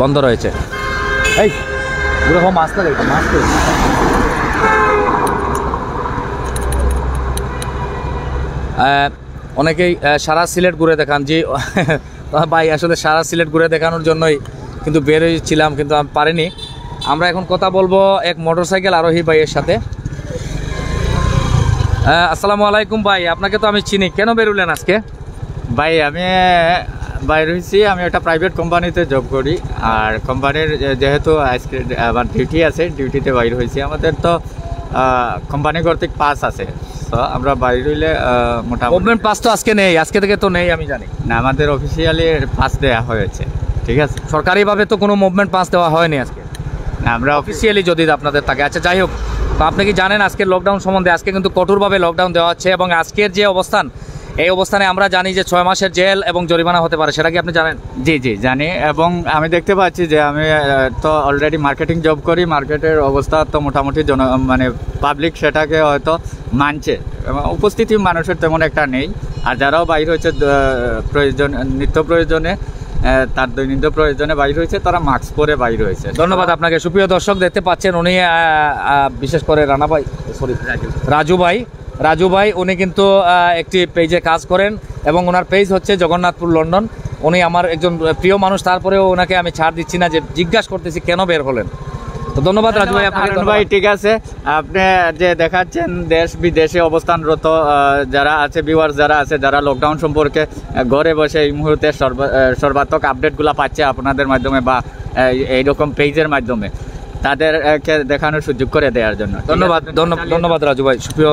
Speaker 1: বন্ধ রয়েছে। এই পুরো মাছ লাগে মাছ তো। আহ, অনেকেই সারা সিলেট ঘুরে দেখান। যে ভাই, আসলে সারা সিলেট ঘুরে দেখানোর জন্যই কিন্তু বের হয়েছিলাম, কিন্তু আমি পারিনি। আমরা এখন কথা বলব এক মোটরসাইকেল আরোহী ভাইয়ের সাথে। আসসালামু আলাইকুম ভাই, আপনাকে তো আমি চিনি। কেন বেরোলেন আজকে?
Speaker 5: ভাই, আমি, বাইরে হয়েছি আমি একটা প্রাইভেট কোম্পানিতে জব করি। আর কোম্পানির যেহেতু আজকে আমার ডিউটি আছে ডিউটিতে বাইরে হয়েছি আমাদের তো কোম্পানি কর্তৃক পাস আছে। তো আমরা বাড়ি রইলে মোটামুটি
Speaker 1: মুভমেন্ট পাস তো আজকে নেই আজকে থেকে তো নেই আমি জানি।
Speaker 5: না আমাদের অফিসিয়ালি পাস দেওয়া হয়েছে ঠিক আছে?
Speaker 1: সরকারিভাবে তো কোনো মুভমেন্ট পাস দেওয়া হয়নি আজকে।
Speaker 5: না, আমরা
Speaker 1: অফিসিয়ালি যদি আপনাদের থাকে। আচ্ছা যাই হোক তো আপনি কি জানেন আজকে লকডাউন সম্বন্ধে? আজকে কিন্তু কঠোরভাবে লকডাউন দেওয়া হচ্ছে এবং আজকের যে অবস্থান এই অবস্থানে আমরা জানি যে ছয় মাসের জেল এবং জরিমানা হতে পারে সেটা কি আপনি জানেন?
Speaker 5: জি জি জানি। এবং আমি দেখতে পাচ্ছি যে আমি তো অলরেডি মার্কেটিং জব করি মার্কেটের অবস্থা তো মোটামুটি জন মানে পাবলিক সেটাকে হয়তো মানছে। এবং উপস্থিতি মানুষের তেমন একটা নেই। আর যারাও বাইর হয়েছে প্রয়োজন নিত্য প্রয়োজনে তার দৈনন্দিন প্রয়োজনে বাইর হয়েছে তারা মাস্ক পরে বাইর হয়েছে।
Speaker 1: ধন্যবাদ আপনাকে। সুপ্রিয় দর্শক দেখতে পাচ্ছেন উনি বিশেষ করে রানা ভাই সরি রাজু ভাই। রাজু ভাই উনি কিন্তু একটি পেজে কাজ করেন এবং ওনার পেজ হচ্ছে জগন্নাথপুর লন্ডন। উনি আমার একজন প্রিয় মানুষ তারপরেও ওনাকে আমি ছাড় দিচ্ছি না যে জিজ্ঞাসা করতেছি কেন বের হলেন। তো ধন্যবাদ রাজু ভাই আপনাকে
Speaker 5: ভাই ঠিক আছে আপনি যে দেখাচ্ছেন দেশ বিদেশে অবস্থানরত যারা আছে ভিউয়ার্স যারা আছে যারা লকডাউন সম্পর্কে ঘরে বসে এই মুহূর্তে সর্বাত্মক আপডেটগুলো পাচ্ছে আপনাদের মাধ্যমে বা এইরকম পেজের মাধ্যমে তাদেরকে দেখানোর সুযোগ করে দেওয়ার জন্য।
Speaker 1: ধন্যবাদ ধন্যবাদ রাজু ভাই সুপ্রিয়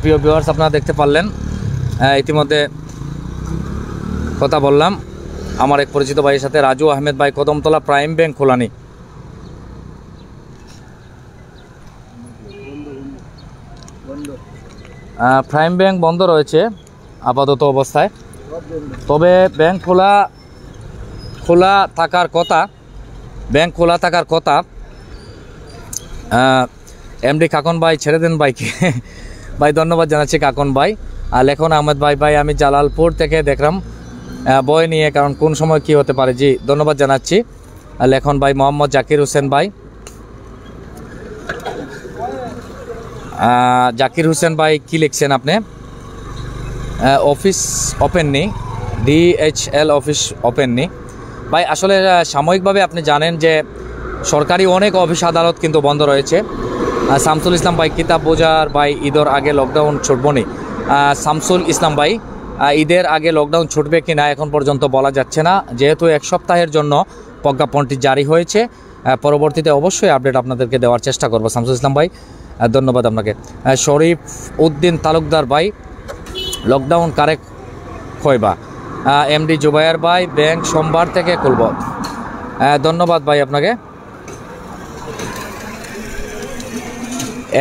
Speaker 1: প্রিয় ভিউয়ার্স আপনারা দেখতে পারলেন। আহ, ইতিমধ্যে কথা বললাম। আমার এক পরিচিত ভাইয়ের সাথে রাজু আহমেদ ভাই কদমতলা প্রাইম ব্যাংক খোলানি। প্রাইম ব্যাংক বন্ধ রয়েছে আপাতত অবস্থায়। তবে ব্যাংক খোলা খোলা থাকার কথা ব্যাংক খোলা থাকার কথা এমডি কাকন ভাই ছেড়ে দেন ভাইকে। ভাই, ধন্যবাদ জানাচ্ছি কাকন ভাই। আর লেখন আহমেদ ভাই ভাই, আমি জালালপুর থেকে দেখলাম বই নিয়ে, কারণ কোন সময় কি হতে পারে? জি, ধন্যবাদ জানাচ্ছি। আর লেখন ভাই, মোহাম্মদ জাকির হোসেন ভাই। জাকির হোসেন ভাই, কি লিখছেন আপনি? অফিস ওপেন নেই, ডিএইচএল অফিস ওপেন নেই। ভাই, আসলে সাময়িকভাবে আপনি জানেন যে সরকারি অনেক অফিস আদালত কিন্তু বন্ধ রয়েছে। শামসুল ইসলাম ভাই কিতাব বোঝার ভাই ঈদের আগে লকডাউন ছুটবনি আহ, শামসুল ইসলাম ভাই ঈদের আগে লকডাউন ছুটবে কি না এখন পর্যন্ত বলা যাচ্ছে না। যেহেতু এক সপ্তাহের জন্য প্রজ্ঞাপনটি জারি হয়েছে পরবর্তীতে অবশ্যই আপডেট আপনাদেরকে দেওয়ার চেষ্টা করব শামসুল ইসলাম ভাই। ধন্যবাদ আপনাকে। শরীফ উদ্দিন তালুকদার ভাই লকডাউন কারেক্ট হইবা এমডি জুবাইর ভাই ব্যাংক সোমবার থেকে খুলব। ধন্যবাদ ভাই আপনাকে।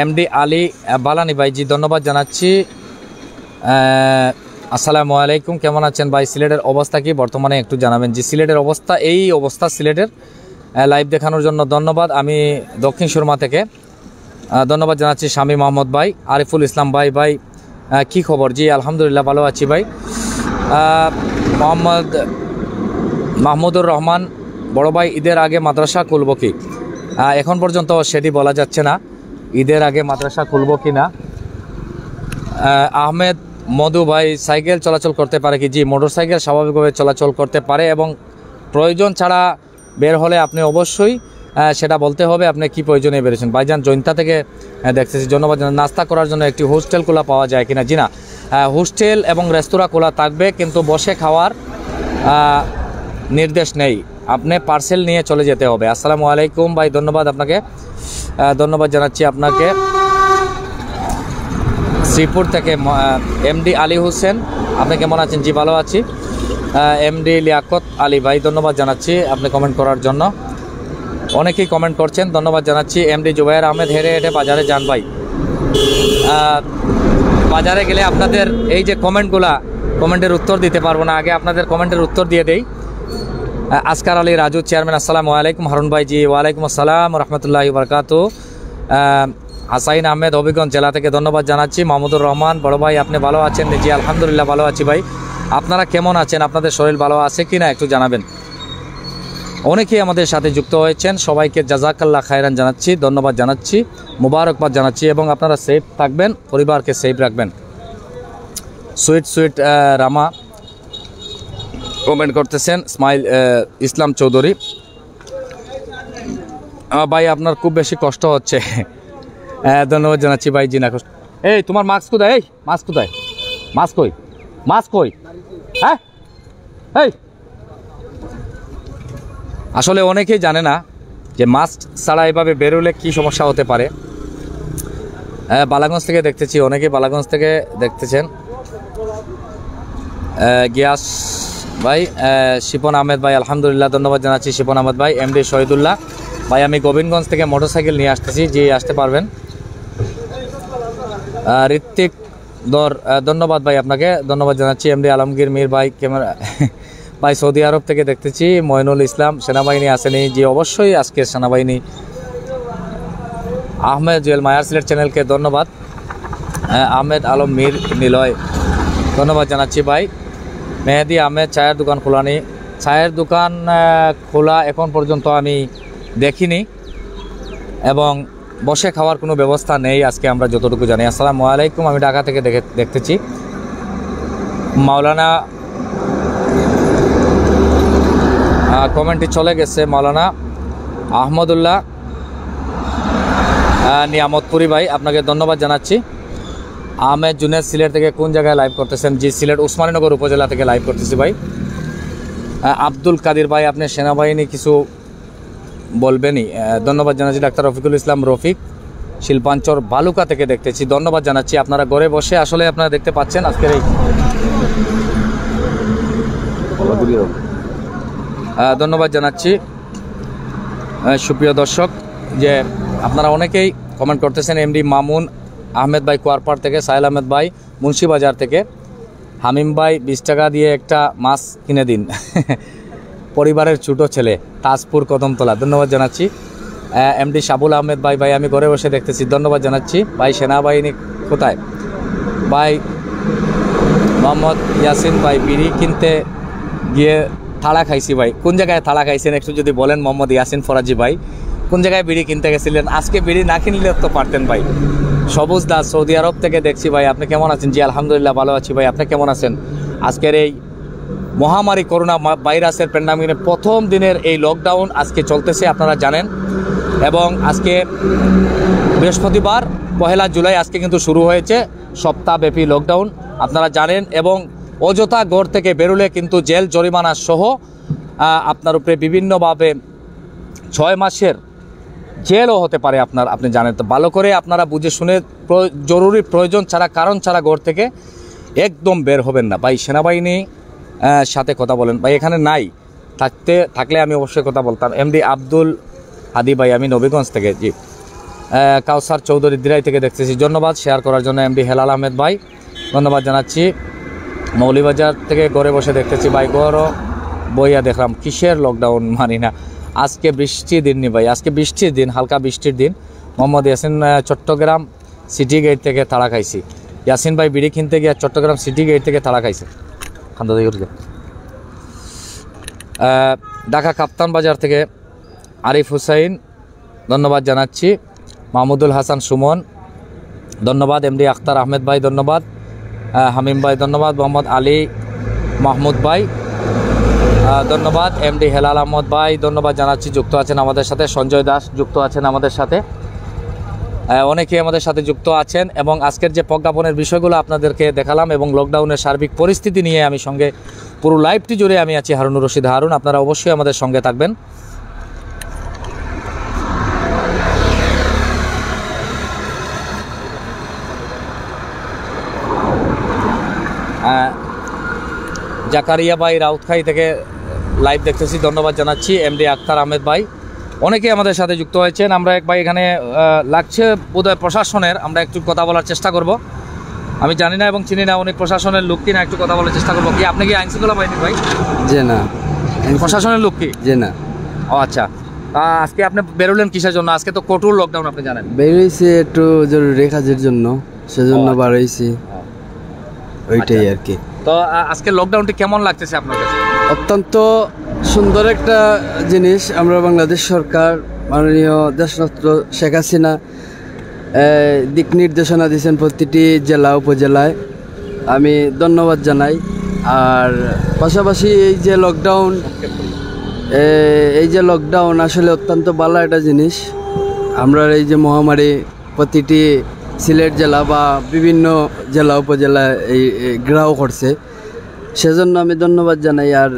Speaker 1: এমডি আলী বালানি ভাই, জি, ধন্যবাদ জানাচ্ছি। আসসালামু আলাইকুম, কেমন আছেন ভাই? সিলেটের অবস্থা কি? বর্তমানে একটু জানাবেন। যে সিলেটের অবস্থা, এই অবস্থা সিলেটের। লাইভ দেখানোর জন্য ধন্যবাদ। আমি দক্ষিণ সুরমা থেকে। ধন্যবাদ জানাচ্ছি স্বামী মোহাম্মদ ভাই, আরিফুল ইসলাম ভাই ভাই কি খবর? জি, আলহামদুলিল্লাহ ভালো আছি ভাই। মোহাম্মদ মাহমুদুর রহমান, বড় ভাই, ঈদের আগে মাদ্রাসা খুলব কি? এখন পর্যন্ত সেটি বলা যাচ্ছে না। ঈদের আগে মাদ্রাসা খুলব কি না আহমেদ, মধু ভাই, সাইকেল চলাচল করতে পারে কি? জি মোটর সাইকেল স্বাভাবিকভাবে চলাচল করতে পারে এবং প্রয়োজন ছাড়া বের হলে আপনি অবশ্যই সেটা বলতে হবে আপনি কি প্রয়োজনে বেরিয়েছেন ভাইজান, জৈন্তা থেকে দেখতেছি। ধন্যবাদ নাস্তা করার জন্য একটি হোস্টেল খোলা পাওয়া যায় কিনা? জি না। হোস্টেল এবং রেস্তোরাঁ খোলা থাকবে, কিন্তু বসে খাওয়ার নির্দেশ নেই। আপনি পার্সেল নিয়ে চলে যেতে হবে। আসসালামু আলাইকুম ভাই, ধন্যবাদ আপনাকে। ধন্যবাদ জানাচ্ছি আপনাকে। শ্রীপুর থেকে এমডি আলী হোসেন, আপনি কেমন আছেন? জি, ভালো আছি। এমডি লিয়াকত আলী ভাই, ধন্যবাদ জানাচ্ছি আপনি কমেন্ট করার জন্য। অনেকেই কমেন্ট করছেন, ধন্যবাদ জানাচ্ছি। এমডি জুবাইর আহমেদ হেরে হেঁটে বাজারে যান ভাই। বাজারে গেলে আপনাদের এই যে কমেন্টগুলা কমেন্টের উত্তর দিতে পারব না, আগে আপনাদের কমেন্টের উত্তর দিয়ে দেই। আসকার আলী রাজু চেয়ারম্যান আসসালামু আলাইকুম। হারুন ভাই জি ওয়ালাইকুম আসসালাম রহমতুল্লাহ বরকাত হাসাইন আহমেদ, হবিগঞ্জ জেলা থেকে ধন্যবাদ জানাচ্ছি। মাহমুদুর রহমান, বড় ভাই, আপনি ভালো আছেন? জি আলহামদুলিল্লাহ ভালো আছি ভাই। আপনারা কেমন আছেন? আপনাদের শরীর ভালো আছে কি না একটু জানাবেন। অনেকেই আমাদের সাথে যুক্ত হয়েছেন। সবাইকে জাজাকাল্লাহ খায়রান জানাচ্ছি, ধন্যবাদ জানাচ্ছি, মুবারকবাদ জানাচ্ছি, এবং আপনারা সেফ থাকবেন, পরিবারকে সেফ রাখবেন। সুইট সুইট রামা কমেন্ট করতেছেন স্মাইল ইসলাম চৌধুরী। ভাই, আপনার খুব বেশি কষ্ট হচ্ছে। ধন্যবাদ জানাচ্ছি ভাই, জিনা কষ্ট। এই, তোমার মাস্ক কোথায়? এই মাস্ক কোথায়? মাস্ক কই? মাস্ক কই? হ্যাঁ? এই। আসলে অনেকেই জানে না যে মাস্ক ছাড়া এভাবে বেরোলে কি সমস্যা হতে পারে। বালাগঞ্জ থেকে দেখতেছি, অনেকেই বালাগঞ্জ থেকে দেখতেছেন। গিয়াস ভাই শিপন আহমেদ ভাই আলহামদুলিল্লাহ ধন্যবাদ জানাচ্ছি শিপন আহমেদ ভাই এমডি শহীদুল্লাহ। ভাই আমি গোবিন্দগঞ্জ থেকে মোটরসাইকেল নিয়ে আসতেছি যে আসতে পারবেন। ঋত্বিক দর ধন্যবাদ ভাই আপনাকে ধন্যবাদ জানাচ্ছি। এমডি আলমগীর মীর ভাই ক্যামেরা ভাই সৌদি আরব থেকে দেখতেছি ময়নুল ইসলাম সেনাবাহিনী আসেনি। যে অবশ্যই আজকে সেনাবাহিনী। আহমেদ জুয়েল মায়ার সিলেট চ্যানেলকে ধন্যবাদ। আহ, আহমেদ আলম মীর নিলয় ধন্যবাদ জানাচ্ছি ভাই। মেহেদি আহমেদ চায়ের দোকান খোলা নেই। চায়ের দোকান খোলা এখন পর্যন্ত আমি দেখিনি এবং বসে খাওয়ার কোনো ব্যবস্থা নেই আজকে আমরা যতটুকু জানি। আসসালামু আলাইকুম আমি ঢাকা থেকে দেখে দেখতেছি। মাওলানা কমেন্টটি চলে গেছে মাওলানা আহমদুল্লাহ আহ, নিয়ামতপুরি ভাই আপনাকে ধন্যবাদ জানাচ্ছি। আহমেদ জুনেদ সিলেট থেকে কোন জায়গায় লাইভ করতেছেন? জি, সিলেট উসমানীনগর উপজেলা থেকে লাইভ করতেছি ভাই। আব্দুল কাদির ভাই, আপনি সেনাবাহিনী কিছু বলবেনই। ধন্যবাদ জানাচ্ছি ডাক্তার রফিকুল ইসলাম রফিক শিল্পাঞ্চল বালুকা থেকে দেখতেছি। ধন্যবাদ জানাচ্ছি, আপনারা ঘরে বসে আসলে আপনারা দেখতে পাচ্ছেন আজকের এই ধন্যবাদ জানাচ্ছি। সুপ্রিয় দর্শক, যে আপনারা অনেকেই কমেন্ট করতেছেন এমডি মামুন আহমেদ ভাই কোয়ারপাড় থেকে, সাহেল আহমেদ ভাই মুন্সিবাজার থেকে। হামিম ভাই বিশ টাকা দিয়ে একটা মাছ কিনে দিন। পরিবারের ছোটো ছেলে, তাজপুর কদমতলা। ধন্যবাদ জানাচ্ছি। এমডি সাবুল আহমেদ ভাই ভাই, আমি ঘরে বসে দেখতেছি। ধন্যবাদ জানাচ্ছি। ভাই, সেনাবাহিনী কোথায়? ভাই, মোহাম্মদ ইয়াসিন ভাই, বিড়ি কিনতে গিয়ে থালা খাইছি ভাই। কোন জায়গায় থালা খাইছেন একটু যদি বলেন? মোহাম্মদ ইয়াসিন ফরাজি ভাই। কোন জায়গায় বিড়ি কিনতে গেছিলেন? আজকে বিড়ি না কিনলে তো পারতেন ভাই। সবুজ দাস, সৌদি আরব থেকে দেখছি ভাই, আপনি কেমন আছেন? জি, আলহামদুলিল্লাহ, ভালো আছি ভাই। আপনি কেমন আছেন? আজকের এই মহামারী করোনা ভাইরাসের প্যান্ডামিকের প্রথম দিনের এই লকডাউন আজকে চলতেছে, আপনারা জানেন। এবং আজকে বৃহস্পতিবার, পহেলা জুলাই আজকে কিন্তু শুরু হয়েছে সপ্তাহব্যাপী লকডাউন আপনারা জানেন। এবং অযথা গড় থেকে বেরোলে কিন্তু জেল, জরিমানা সহ আপনার উপরে বিভিন্নভাবে ছয় মাসের জেলও হতে পারে আপনার, আপনি জানেন তো। ভালো করে আপনারা বুঝে শুনে জরুরি প্রয়োজন ছাড়া, কারণ ছাড়া ঘর থেকে একদম বের হবেন না। ভাই, সেনাবাহিনী সাথে কথা বলেন। ভাই, এখানে নাই। থাকতে, থাকলে আমি অবশ্যই কথা বলতাম। এমডি আব্দুল হাদি ভাই, আমি নবীগঞ্জ থেকে, জি। কাউসার চৌধুরী দিরাই থেকে দেখতেছি। ধন্যবাদ শেয়ার করার জন্য এমডি হেলাল আহমেদ ভাই। ধন্যবাদ জানাচ্ছি। মৌলিবাজার থেকে ঘরে বসে দেখতেছি। ভাই গড়ও বইয়া দেখলাম, কিসের লকডাউন মানি না। আজকে বৃষ্টির দিন নি ভাই আজকে বৃষ্টির দিন হালকা বৃষ্টির দিন। মোহাম্মদ ইয়াসিন চট্টগ্রাম সিটি গেট থেকে তাড়া খাইছি। ইয়াসিন ভাই বিড়ি কিনতে গিয়ে চট্টগ্রাম সিটি গেট থেকে তাড়া খাইছে। খান্দা ঢাকা কাপ্তান বাজার থেকে আরিফ হুসাইন ধন্যবাদ জানাচ্ছি। মাহমুদুল হাসান সুমন ধন্যবাদ। এমডি আখতার আহমেদ ভাই ধন্যবাদ। হামিম ভাই ধন্যবাদ। মোহাম্মদ আলী মাহমুদ ভাই ধন্যবাদ এমডি হেলাল আহমদ ভাই ধন্যবাদ জানাচ্ছি যুক্ত আছেন আমাদের সাথে সঞ্জয় দাস যুক্ত আছেন আমাদের সাথে। আহ, অনেকেই আমাদের সাথে যুক্ত আছেন এবং আজকের যে প্রজ্ঞাপনের বিষয়গুলো আপনাদেরকে দেখালাম এবং লকডাউনের সার্বিক পরিস্থিতি নিয়ে আমি সঙ্গে পুরো লাইভটি জুড়ে আমি আছি হারুনুর রশিদ হারুন আপনারা অবশ্যই আমাদের সঙ্গে থাকবেন। জাকারিয়া ভাই রাউতখাই থেকে লাইভ দেখতেছি। ধন্যবাদ জানাচ্ছি এমডি আক্তার আহমেদ ভাই। অনেকেই আমাদের সাথে যুক্ত হয়েছেন। আমরা এক ভাই এখানে লাগছে বোধহয় প্রশাসনের। আমরা একটু কথা বলার চেষ্টা করব। আমি জানি না এবং চিনি না অনেক প্রশাসনের লোক কিনা একটু কথা বলার চেষ্টা করব। কি আপনি কি আইন শৃঙ্খলা বাহিনী ভাই?
Speaker 6: যে না।
Speaker 1: প্রশাসনের লোক কি?
Speaker 6: যে না।
Speaker 1: ও আচ্ছা। আজকে আপনি বেরোলেন কিসের জন্য? আজকে তো কঠোর লকডাউন আপনি জানেন।
Speaker 6: বেরিয়েছি একটু জরুরি কাজের জন্য। সেজন্য
Speaker 1: আচ্ছা।
Speaker 6: বার হয়েছি ওইটাই আর কি।
Speaker 1: তো আজকে লকডাউনটি কেমন লাগতেছে আপনার কাছে?
Speaker 6: অত্যন্ত সুন্দর একটা জিনিস। আমরা বাংলাদেশ সরকার, মাননীয় দেশরত্ন শেখ হাসিনা দিক নির্দেশনা দিয়েছেন প্রতিটি জেলা, উপজেলায়। আমি ধন্যবাদ জানাই। আর পাশাপাশি এই যে লকডাউন এই যে লকডাউন আসলে অত্যন্ত ভালো একটা জিনিস। আমরা এই যে মহামারী প্রতিটি সিলেট জেলা বা বিভিন্ন জেলা উপজেলা এই গ্রাহ করছে। সেজন্য আমি ধন্যবাদ জানাই আর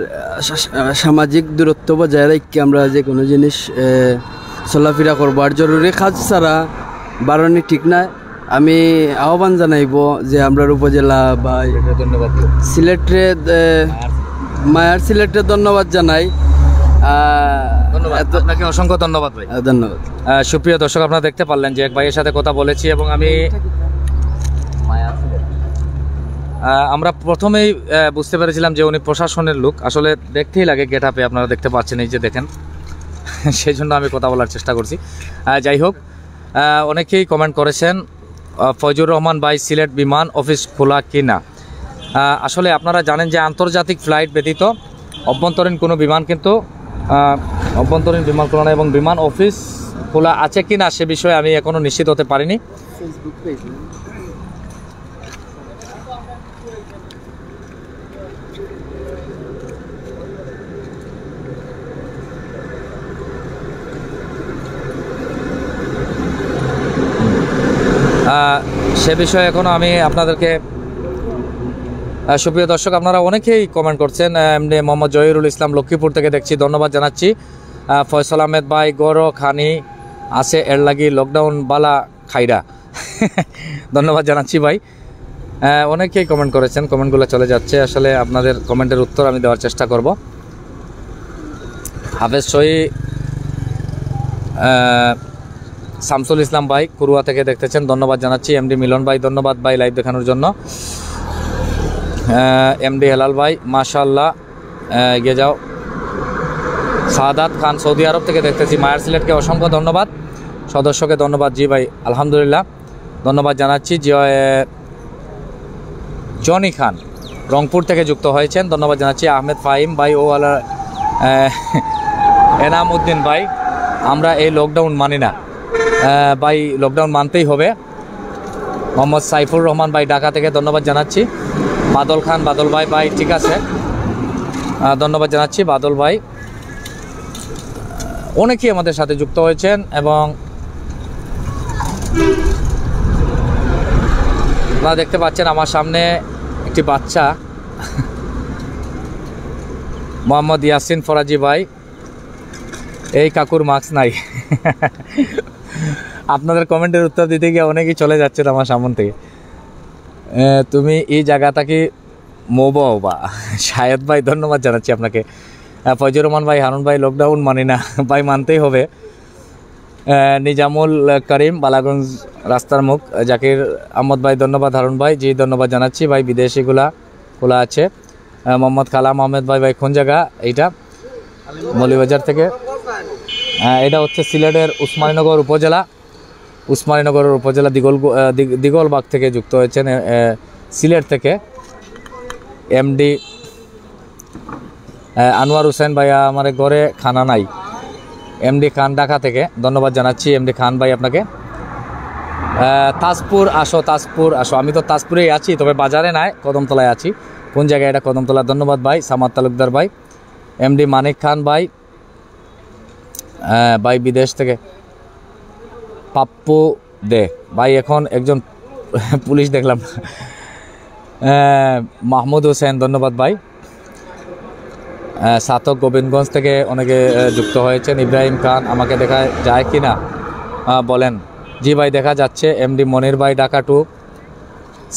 Speaker 6: সামাজিক দূরত্ব বজায় রাখি আমরা যে কোনো জিনিস চলাফেরা করব। আর জরুরি কাজ ছাড়া বারণই ঠিক নাই আমি আহ্বান জানাইব যে আমরা উপজেলা বা
Speaker 1: ধন্যবাদ
Speaker 6: সিলেটে মায়ার সিলেটে ধন্যবাদ জানাই।
Speaker 1: ধন্যবাদ। আপনাকে অসংখ্য ধন্যবাদ ভাই।
Speaker 6: ধন্যবাদ।
Speaker 1: সুপ্রিয় দর্শক আপনারা দেখতে পারলেন যে এক ভাইয়ের সাথে কথা বলেছি এবং আমি আমরা প্রথমেই বুঝতে পেরেছিলাম যে উনি প্রশাসনের লোক। আসলে দেখতেই লাগে গেট আপে আপনারা দেখতে পাচ্ছেন এই যে দেখেন। সেই জন্য আমি কথা বলার চেষ্টা করছি। যাই হোক অনেকেই কমেন্ট করেছেন ফয়জুর রহমান ভাই সিলেট বিমান অফিস খোলা কিনা। আহ, আসলে আপনারা জানেন যে আন্তর্জাতিক ফ্লাইট ব্যতীত অভ্যন্তরীণ কোনো বিমান কিন্তু অভ্যন্তরীণ বিমান খোলা এবং বিমান অফিস খোলা আছে কি না সে বিষয়ে আমি এখনও নিশ্চিত হতে পারিনি। সে বিষয়ে এখনও আমি আপনাদেরকে সুপ্রিয় দর্শক, আপনারা অনেকেই কমেন্ট করছেন এমনি মোহাম্মদ জহিরুল ইসলাম লক্ষ্মীপুর থেকে দেখছি। ধন্যবাদ জানাচ্ছি। ফয়সাল আহমেদ ভাই গৌর খানি আছে এর লাগি লকডাউন বালা খাইরা। ধন্যবাদ জানাচ্ছি ভাই। অনেকেই কমেন্ট করেছেন কমেন্টগুলো চলে যাচ্ছে। আসলে আপনাদের কমেন্টের উত্তর আমি দেওয়ার চেষ্টা করব। হাফেজ সই শামসুল ইসলাম ভাই, কুরুয়া থেকে দেখতেছেন। ধন্যবাদ জানাচ্ছি। এমডি মিলন ভাই, ধন্যবাদ ভাই লাইভ দেখানোর জন্য। এমডি হেলাল ভাই মাশাল্লাহ এগিয়ে যাও। সাদাত খান, সৌদি আরব থেকে দেখতেছি। মায়ার সিলেটকে অসংখ্য ধন্যবাদ। সদস্যকে ধন্যবাদ জি ভাই, আলহামদুলিল্লাহ। ধন্যবাদ জানাচ্ছি। জি জনি খান, রংপুর থেকে যুক্ত হয়েছেন। ধন্যবাদ জানাচ্ছি আহমেদ ফাহিম ভাই ও আলা এনাম উদ্দিন ভাই। আমরা এই লকডাউন মানি না। ভাই লকডাউন মানতেই হবে। মোহাম্মদ সাইফুর রহমান ভাই ঢাকা থেকে ধন্যবাদ জানাচ্ছি। বাদল খান, বাদল ভাই ভাই, ঠিক আছে। ধন্যবাদ জানাচ্ছি বাদল ভাই। অনেকেই আমাদের সাথে যুক্ত হয়েছেন এবং আপনারা দেখতে পাচ্ছেন আমার সামনে একটি বাচ্চা। মোহাম্মদ ইয়াসিন ফরাজি ভাই। এই কাকুর মাস্ক নাই। আপনাদের কমেন্টের উত্তর দিতে গিয়ে অনেকেই চলে যাচ্ছে আমার সামন থেকে। তুমি এই জায়গাটাকে মোবাও বা? শায়দ ভাই ধন্যবাদ জানাচ্ছি আপনাকে। আহ, ফয়জুর রহমান ভাই হারুন ভাই লকডাউন মানি না। ভাই মানতেই হবে। নিজামুল করিম বালাগঞ্জ রাস্তার মুখ। জাকির আহমদ ভাই ধন্যবাদ। হারুন ভাই জি ধন্যবাদ জানাচ্ছি। ভাই বিদেশিগুলা খোলা আছে। মোহাম্মদ কালাম আহমেদ ভাই ভাই কোন জায়গা এইটা? মৌলিবাজার থেকে। এটা হচ্ছে সিলেটের উসমানীনগর উপজেলা। উসমানীনগরের উপজেলা দিগল দিগলবাগ থেকে যুক্ত হয়েছেন সিলেট থেকে এমডি আনোয়ার হোসেন ভাইয়া আমার ঘরে খানা নাই। এমডি খান ঢাকা থেকে। ধন্যবাদ জানাচ্ছি এমডি খান ভাই আপনাকে। তাজপুর আসো তাজপুর আসো। আমি তো তাজপুরেই আছি, তবে বাজারে নাই, কদমতলায় আছি। কোন জায়গায় এটা কদমতলা? ধন্যবাদ ভাই। সামাদ তালুকদার ভাই। এমডি মানিক খান ভাই। ভাই বিদেশ থেকে। পাপ্পু দে। ভাই, এখন একজন পুলিশ দেখলাম। মাহমুদ হোসেন, ধন্যবাদ ভাই। সাতক গোবিন্দগঞ্জ থেকে অনেকে যুক্ত হয়েছেন। ইব্রাহিম খান, আমাকে দেখা যায় কি না? বলেন। জি ভাই, দেখা যাচ্ছে। এমডি মনির ভাই, ঢাকা টু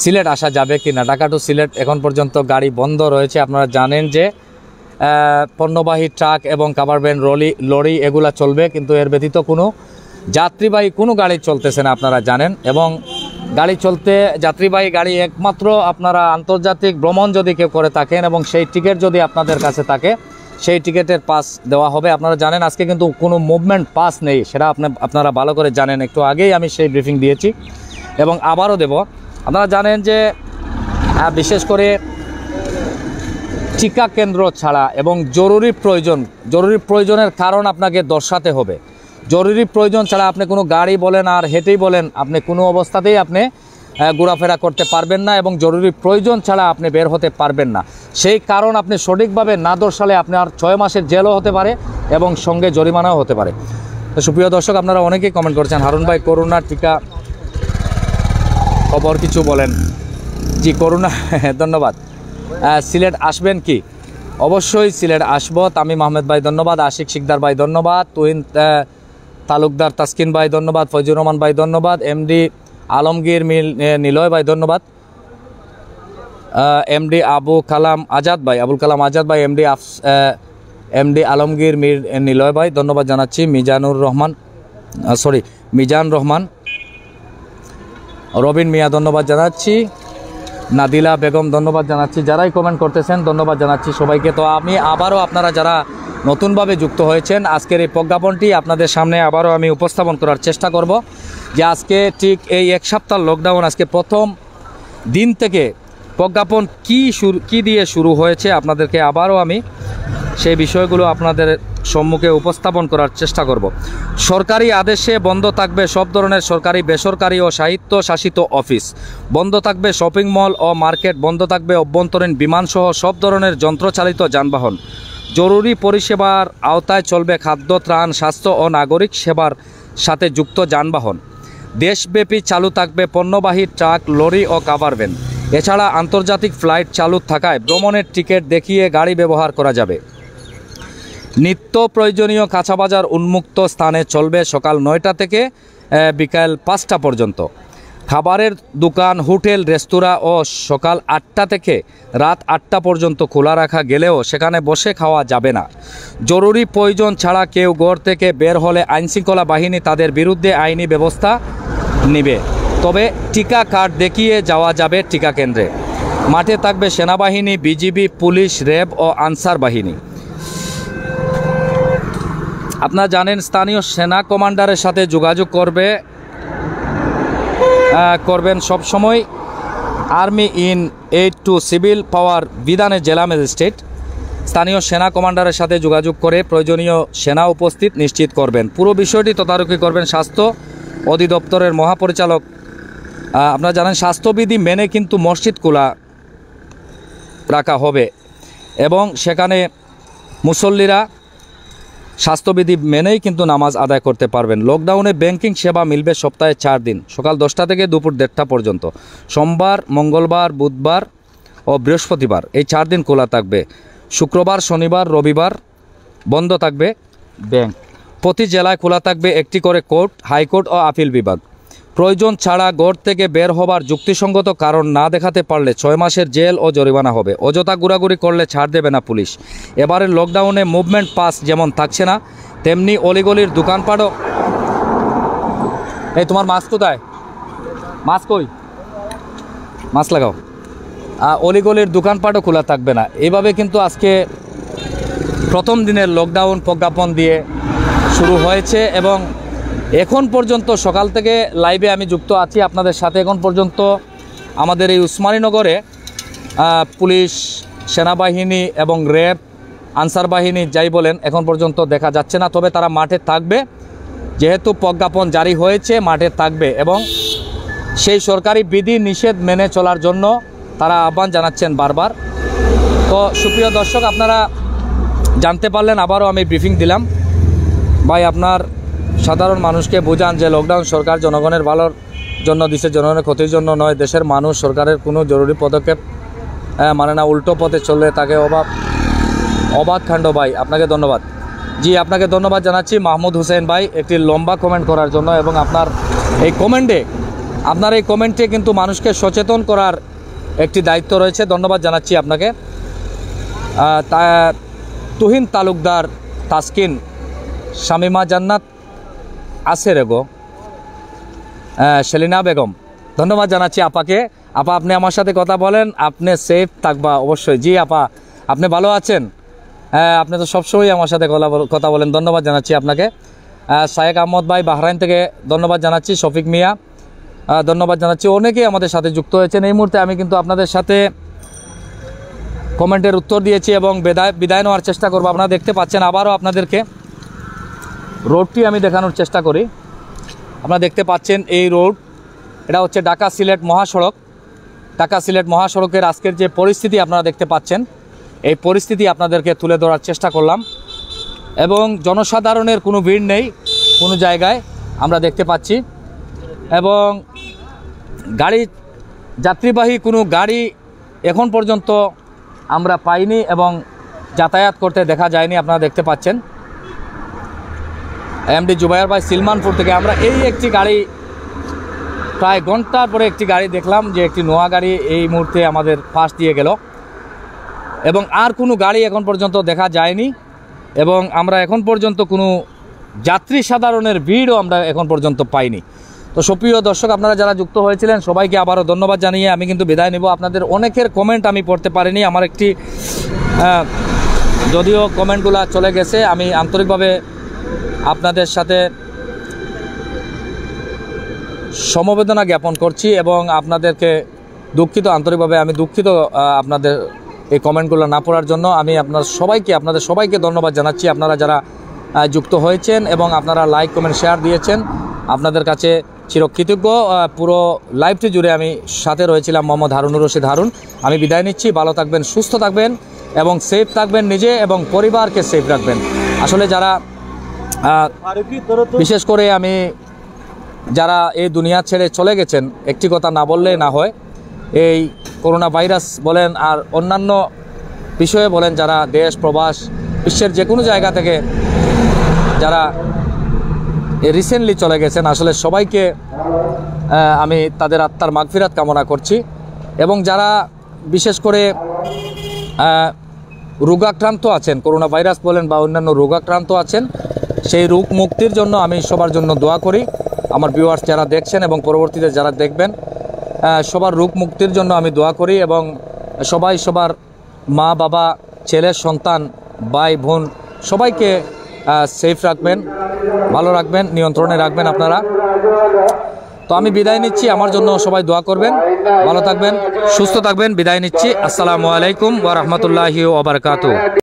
Speaker 1: সিলেট আসা যাবে কি না? ঢাকা টু সিলেট এখন পর্যন্ত গাড়ি বন্ধ রয়েছে। আপনারা জানেন যে পণ্যবাহী ট্রাক এবং কাভার ভ্যান, রলি, লরি, এগুলা চলবে। কিন্তু এর ব্যতীত কোনো যাত্রীবাহী কোনো গাড়ি চলতেছে না, আপনারা জানেন। এবং গাড়ি চলতে যাত্রীবাহী গাড়ি একমাত্র আপনারা আন্তর্জাতিক ভ্রমণ যদি কেউ করে থাকেন এবং সেই টিকিট যদি আপনাদের কাছে থাকে, সেই টিকিটের পাস দেওয়া হবে। আপনারা জানেন, আজকে কিন্তু কোনো মুভমেন্ট পাস নেই, সেটা আপনি, আপনারা ভালো করে জানেন। একটু আগেই আমি সেই ব্রিফিং দিয়েছি এবং আবারও দেব। আপনারা জানেন যে বিশেষ করে টিকা কেন্দ্র ছাড়া এবং জরুরি প্রয়োজন, জরুরি প্রয়োজনের কারণ আপনাকে দর্শাতে হবে। জরুরি প্রয়োজন ছাড়া আপনি কোনো গাড়ি বলেন আর হেঁটেই বলেন, আপনি কোনো অবস্থাতেই আপনি ঘোরাফেরা করতে পারবেন না এবং জরুরি প্রয়োজন ছাড়া আপনি বের হতে পারবেন না। সেই কারণ আপনি সঠিকভাবে না দর্শালে আপনার ছয় মাসের জেলও হতে পারে এবং সঙ্গে জরিমানাও হতে পারে। তো সুপ্রিয় দর্শক, আপনারা অনেকেই কমেন্ট করছেন, হারুন ভাই, করোনার টিকা খবর কিছু বলেন? জি, করোনা, ধন্যবাদ। সিলেট আসবেন কি? অবশ্যই সিলেট আসব। তামিম আহমেদ ভাই, ধন্যবাদ। আশিক শিকদার ভাই, ধন্যবাদ। তুহিন তালুকদার তাসকিন ভাই, ধন্যবাদ। ফজুর রহমান ভাই, ধন্যবাদ। এমডি আলমগীর মিল নিলয় ভাই, ধন্যবাদ। এমডি আবু কালাম আজাদ ভাই, আবুল কালাম আজাদ ভাই, এমডি আফ এমডি আলমগীর মির নিলয় ভাই, ধন্যবাদ জানাচ্ছি। মিজানুর রহমান সরি মিজান রহমান, রবিন মিয়া, ধন্যবাদ জানাচ্ছি। নাদিলা বেগম, ধন্যবাদ জানাচ্ছি। যারাই কমেন্ট করতেছেন, ধন্যবাদ জানাচ্ছি সবাইকে। তো আমি আবারও আপনারা যারা নতুনভাবে যুক্ত হয়েছেন। আজকের এই প্রজ্ঞাপনটি আপনাদের সামনে আবারও আমি উপস্থাপন করার চেষ্টা করব যে আজকে ঠিক এই এক সপ্তাহ লকডাউন আজকে প্রথম দিন থেকে প্রজ্ঞাপন কি শুরু কী দিয়ে শুরু হয়েছে আপনাদেরকে আবারও আমি সেই বিষয়গুলো আপনাদের সম্মুখে উপস্থাপন করার চেষ্টা করব। সরকারি আদেশে বন্ধ থাকবে সব ধরনের সরকারি, বেসরকারি ও সাহিত্য শাসিত অফিস। বন্ধ থাকবে শপিং মল ও মার্কেট, বন্ধ থাকবে অভ্যন্তরীণ বিমানসহ সব ধরনের যন্ত্রচালিত যানবাহন। জরুরি পরিষেবার আওতায় চলবে খাদ্য, ত্রাণ, স্বাস্থ্য ও নাগরিক সেবার সাথে যুক্ত যানবাহন। দেশব্যাপী চালু থাকবে পণ্যবাহী ট্রাক, লরি ও কাভার ভ্যান। এছাড়া আন্তর্জাতিক ফ্লাইট চালু থাকায় ভ্রমণের টিকিট দেখিয়ে গাড়ি ব্যবহার করা যাবে। নিত্য প্রয়োজনীয় কাঁচা বাজার উন্মুক্ত স্থানে চলবে সকাল নয়টা থেকে বিকাল পাঁচটা পর্যন্ত। খাবারের দোকান, হোটেল, রেস্তোরাঁ ও সকাল আটটা থেকে রাত আটটা পর্যন্ত খোলা রাখা গেলেও সেখানে বসে খাওয়া যাবে না। জরুরি প্রয়োজন ছাড়া কেউ ঘর থেকে বের হলে আইনশৃঙ্খলা বাহিনী তাদের বিরুদ্ধে আইনি ব্যবস্থা নেবে। তবে টিকা কার্ড দেখিয়ে যাওয়া যাবে টিকা কেন্দ্রে। মাঠে থাকবে সেনাবাহিনী, বিজিবি, পুলিশ, র্যাব ও আনসার বাহিনী। আপনারা জানেন, স্থানীয় সেনা কমান্ডারের সাথে যোগাযোগ করবে করবেন সব সময় army in aid to civil power বিধানে জেলা ম্যাজিস্ট্রেট। স্থানীয় সেনা কমান্ডারের সাথে যোগাযোগ করে প্রয়োজনীয় সেনা উপস্থিত নিশ্চিত করবেন। পুরো বিষয়টি তদারকি করবেন স্বাস্থ্য অধিদপ্তরের মহাপরিচালক। আপনারা জানেন, স্বাস্থ্যবিধি মেনে কিন্তু মসজিদ খোলা রাখা হবে। এবং সেখানে মুসল্লিরা স্বাস্থ্যবিধি মেনেই কিন্তু নামাজ আদায় করতে পারবেন। লকডাউনে ব্যাংকিং সেবা মিলবে সপ্তাহে চার দিন, সকাল দশটা থেকে দুপুর দেড়টা পর্যন্ত। সোমবার, মঙ্গলবার, বুধবার ও বৃহস্পতিবার এই চার দিন খোলা থাকবে। শুক্রবার, শনিবার, রবিবার বন্ধ থাকবে ব্যাংক। প্রতি জেলায় খোলা থাকবে একটি করে কোর্ট, হাইকোর্ট ও আপিল বিভাগ। প্রয়োজন ছাড়া গড় থেকে বের হবার যুক্তিসঙ্গত কারণ না দেখাতে পারলে ছয় মাসের জেল ও জরিমানা হবে। অযথা ঘোরাঘুরি করলে ছাড় দেবে না পুলিশ। এবারের লকডাউনে মুভমেন্ট পাস যেমন থাকছে না, তেমনি অলিগলির দোকানপাটও এই তোমার মাছ কোথায়? মাছ কই? মাছ লাগাও। অলিগলির দোকানপাটও খোলা থাকবে না। এভাবে কিন্তু আজকে প্রথম দিনের লকডাউন প্রজ্ঞাপন দিয়ে শুরু হয়েছে এবং এখন পর্যন্ত সকাল থেকে লাইভে আমি যুক্ত আছি আপনাদের সাথে। এখন পর্যন্ত আমাদের এই উসমানীনগরে পুলিশ, সেনাবাহিনী এবং র্যাব, আনসার বাহিনী যাই বলেন, এখন পর্যন্ত দেখা যাচ্ছে না। তবে তারা মাঠে থাকবে। যেহেতু প্রজ্ঞাপন জারি হয়েছে, মাঠে থাকবে এবং সেই সরকারি বিধি নিষেধ মেনে চলার জন্য তারা আহ্বান জানাচ্ছেন বারবার। তো সুপ্রিয় দর্শক, আপনারা জানতে পারলেন, আবারও আমি ব্রিফিং দিলাম। ভাই, আপনার সাধারণ মানুষকে বোঝান যে লকডাউন সরকার জনগণের ভালোর জন্য দিছে জনগণের ক্ষতির জন্য নয় দেশের মানুষ সরকারের কোনো জরুরি পদক্ষেপ আহ, মানে না উল্টো পথে চললে তাকে অভাব অবাধ খান্ড ভাই। আপনাকে ধন্যবাদ। জি আপনাকে ধন্যবাদ জানাচ্ছি মাহমুদ হোসেন ভাই একটি লম্বা কমেন্ট করার জন্য এবং আপনার এই কমেন্টে আপনার এই কমেন্টে কিন্তু মানুষকে সচেতন করার একটি দায়িত্ব রয়েছে। ধন্যবাদ জানাচ্ছি আপনাকে। তুহিন তালুকদার তাসকিন শামিমা জান্নাত আছে রে গো। আহ, সেলিনা বেগম ধন্যবাদ জানাচ্ছি আপাকে। আপা আপনি আমার সাথে কথা বলেন আপনি সেফ থাকবা অবশ্যই। জি আপা আপনি ভালো আছেন? হ্যাঁ আপনি তো সবসময় আমার সাথে কথা বলেন ধন্যবাদ জানাচ্ছি আপনাকে। শায়েক আহমদ ভাই বাহরাইন থেকে ধন্যবাদ জানাচ্ছি শফিক মিয়া। আহ, ধন্যবাদ জানাচ্ছি। অনেকেই আমাদের সাথে যুক্ত হয়েছেন। এই মুহূর্তে আমি কিন্তু আপনাদের সাথে কমেন্টের উত্তর দিয়েছি এবং বিদায় বিদায় নেওয়ার চেষ্টা করব। আপনারা দেখতে পাচ্ছেন আবারও আপনাদেরকে। রোডটি আমি দেখানোর চেষ্টা করি। আপনারা দেখতে পাচ্ছেন এই রোড। এটা হচ্ছে ঢাকা সিলেট মহাসড়ক। ঢাকা সিলেট মহাসড়কের আজকের যে পরিস্থিতি আপনারা দেখতে পাচ্ছেন, এই পরিস্থিতি আপনাদেরকে তুলে ধরার চেষ্টা করলাম। এবং জনসাধারণের কোনো ভিড় নেই, কোনো জায়গায় আমরা দেখতে পাচ্ছি। এবং গাড়ি, যাত্রীবাহী কোনো গাড়ি এখন পর্যন্ত আমরা পাইনি এবং যাতায়াত করতে দেখা যায়নি, আপনারা দেখতে পাচ্ছেন। এমডি জুবাইর ভাই সিলমানপুর থেকে। আমরা এই একটি গাড়ি প্রায় ঘণ্টার পরে একটি গাড়ি দেখলাম যে একটি নোয়া গাড়ি এই মুহূর্তে আমাদের পাশ দিয়ে গেল। এবং আর কোনো গাড়ি এখন পর্যন্ত দেখা যায়নি। এবং আমরা এখন পর্যন্ত কোনো যাত্রী সাধারণের ভিড়ও আমরা এখন পর্যন্ত পাইনি। তো সুপ্রিয় দর্শক, আপনারা যারা যুক্ত হয়েছিলেন, সবাইকে আবারও ধন্যবাদ জানিয়ে আমি কিন্তু বিদায় নেব। আপনাদের অনেকের কমেন্ট আমি পড়তে পারিনি। আমার একটি যদিও কমেন্টগুলো চলে গেছে, আমি আন্তরিকভাবে আপনাদের সাথে সমবেদনা জ্ঞাপন করছি এবং আপনাদেরকে দুঃখিত, আন্তরিকভাবে আমি দুঃখিত আপনাদের এই কমেন্টগুলো না পড়ার জন্য। আমি আপনার সবাইকে, আপনাদের সবাইকে ধন্যবাদ জানাচ্ছি। আপনারা যারা যুক্ত হয়েছেন এবং আপনারা লাইক, কমেন্ট, শেয়ার দিয়েছেন, আপনাদের কাছে চিরকৃতজ্ঞ। পুরো লাইভটি জুড়ে আমি সাথে রয়েছিলাম মোহাম্মদ হারুনুর রশিদ হারুন। আমি বিদায় নিচ্ছি। ভালো থাকবেন, সুস্থ থাকবেন এবং সেফ থাকবেন নিজে এবং পরিবারকে সেফ রাখবেন। আসলে যারা বিশেষ করে আমি যারা এই দুনিয়া ছেড়ে চলে গেছেন, একটি কথা না বললে না হয়, এই করোনা ভাইরাস বলেন আর অন্যান্য বিষয়ে বলেন যারা দেশ, প্রবাস, বিশ্বের যে কোনো জায়গা থেকে যারা রিসেন্টলি চলে গেছেন, আসলে সবাইকে আমি তাদের আত্মার মাগফিরাত কামনা করছি এবং যারা বিশেষ করে রোগাক্রান্ত আছেন করোনা ভাইরাস বলেন বা অন্যান্য রোগাক্রান্ত আছেন সেই রোগ মুক্তির জন্য আমি সবার জন্য দোয়া করি। আমার ভিউয়ার্স যারা দেখছেন এবং পরবর্তীতে যারা দেখবেন সবার রোগ মুক্তির জন্য আমি দোয়া করি এবং সবাই সবার মা, বাবা, ছেলে, সন্তান, ভাই, বোন সবাইকে সেফ রাখবেন, ভালো রাখবেন, নিয়ন্ত্রণে রাখবেন আপনারা। তো আমি বিদায় নিচ্ছি, আমার জন্য সবাই দোয়া করবেন, ভালো থাকবেন, সুস্থ থাকবেন, বিদায় নিচ্ছি। আসসালামু আলাইকুম ওয়া রাহমাতুল্লাহি ওয়া বারাকাতুহু।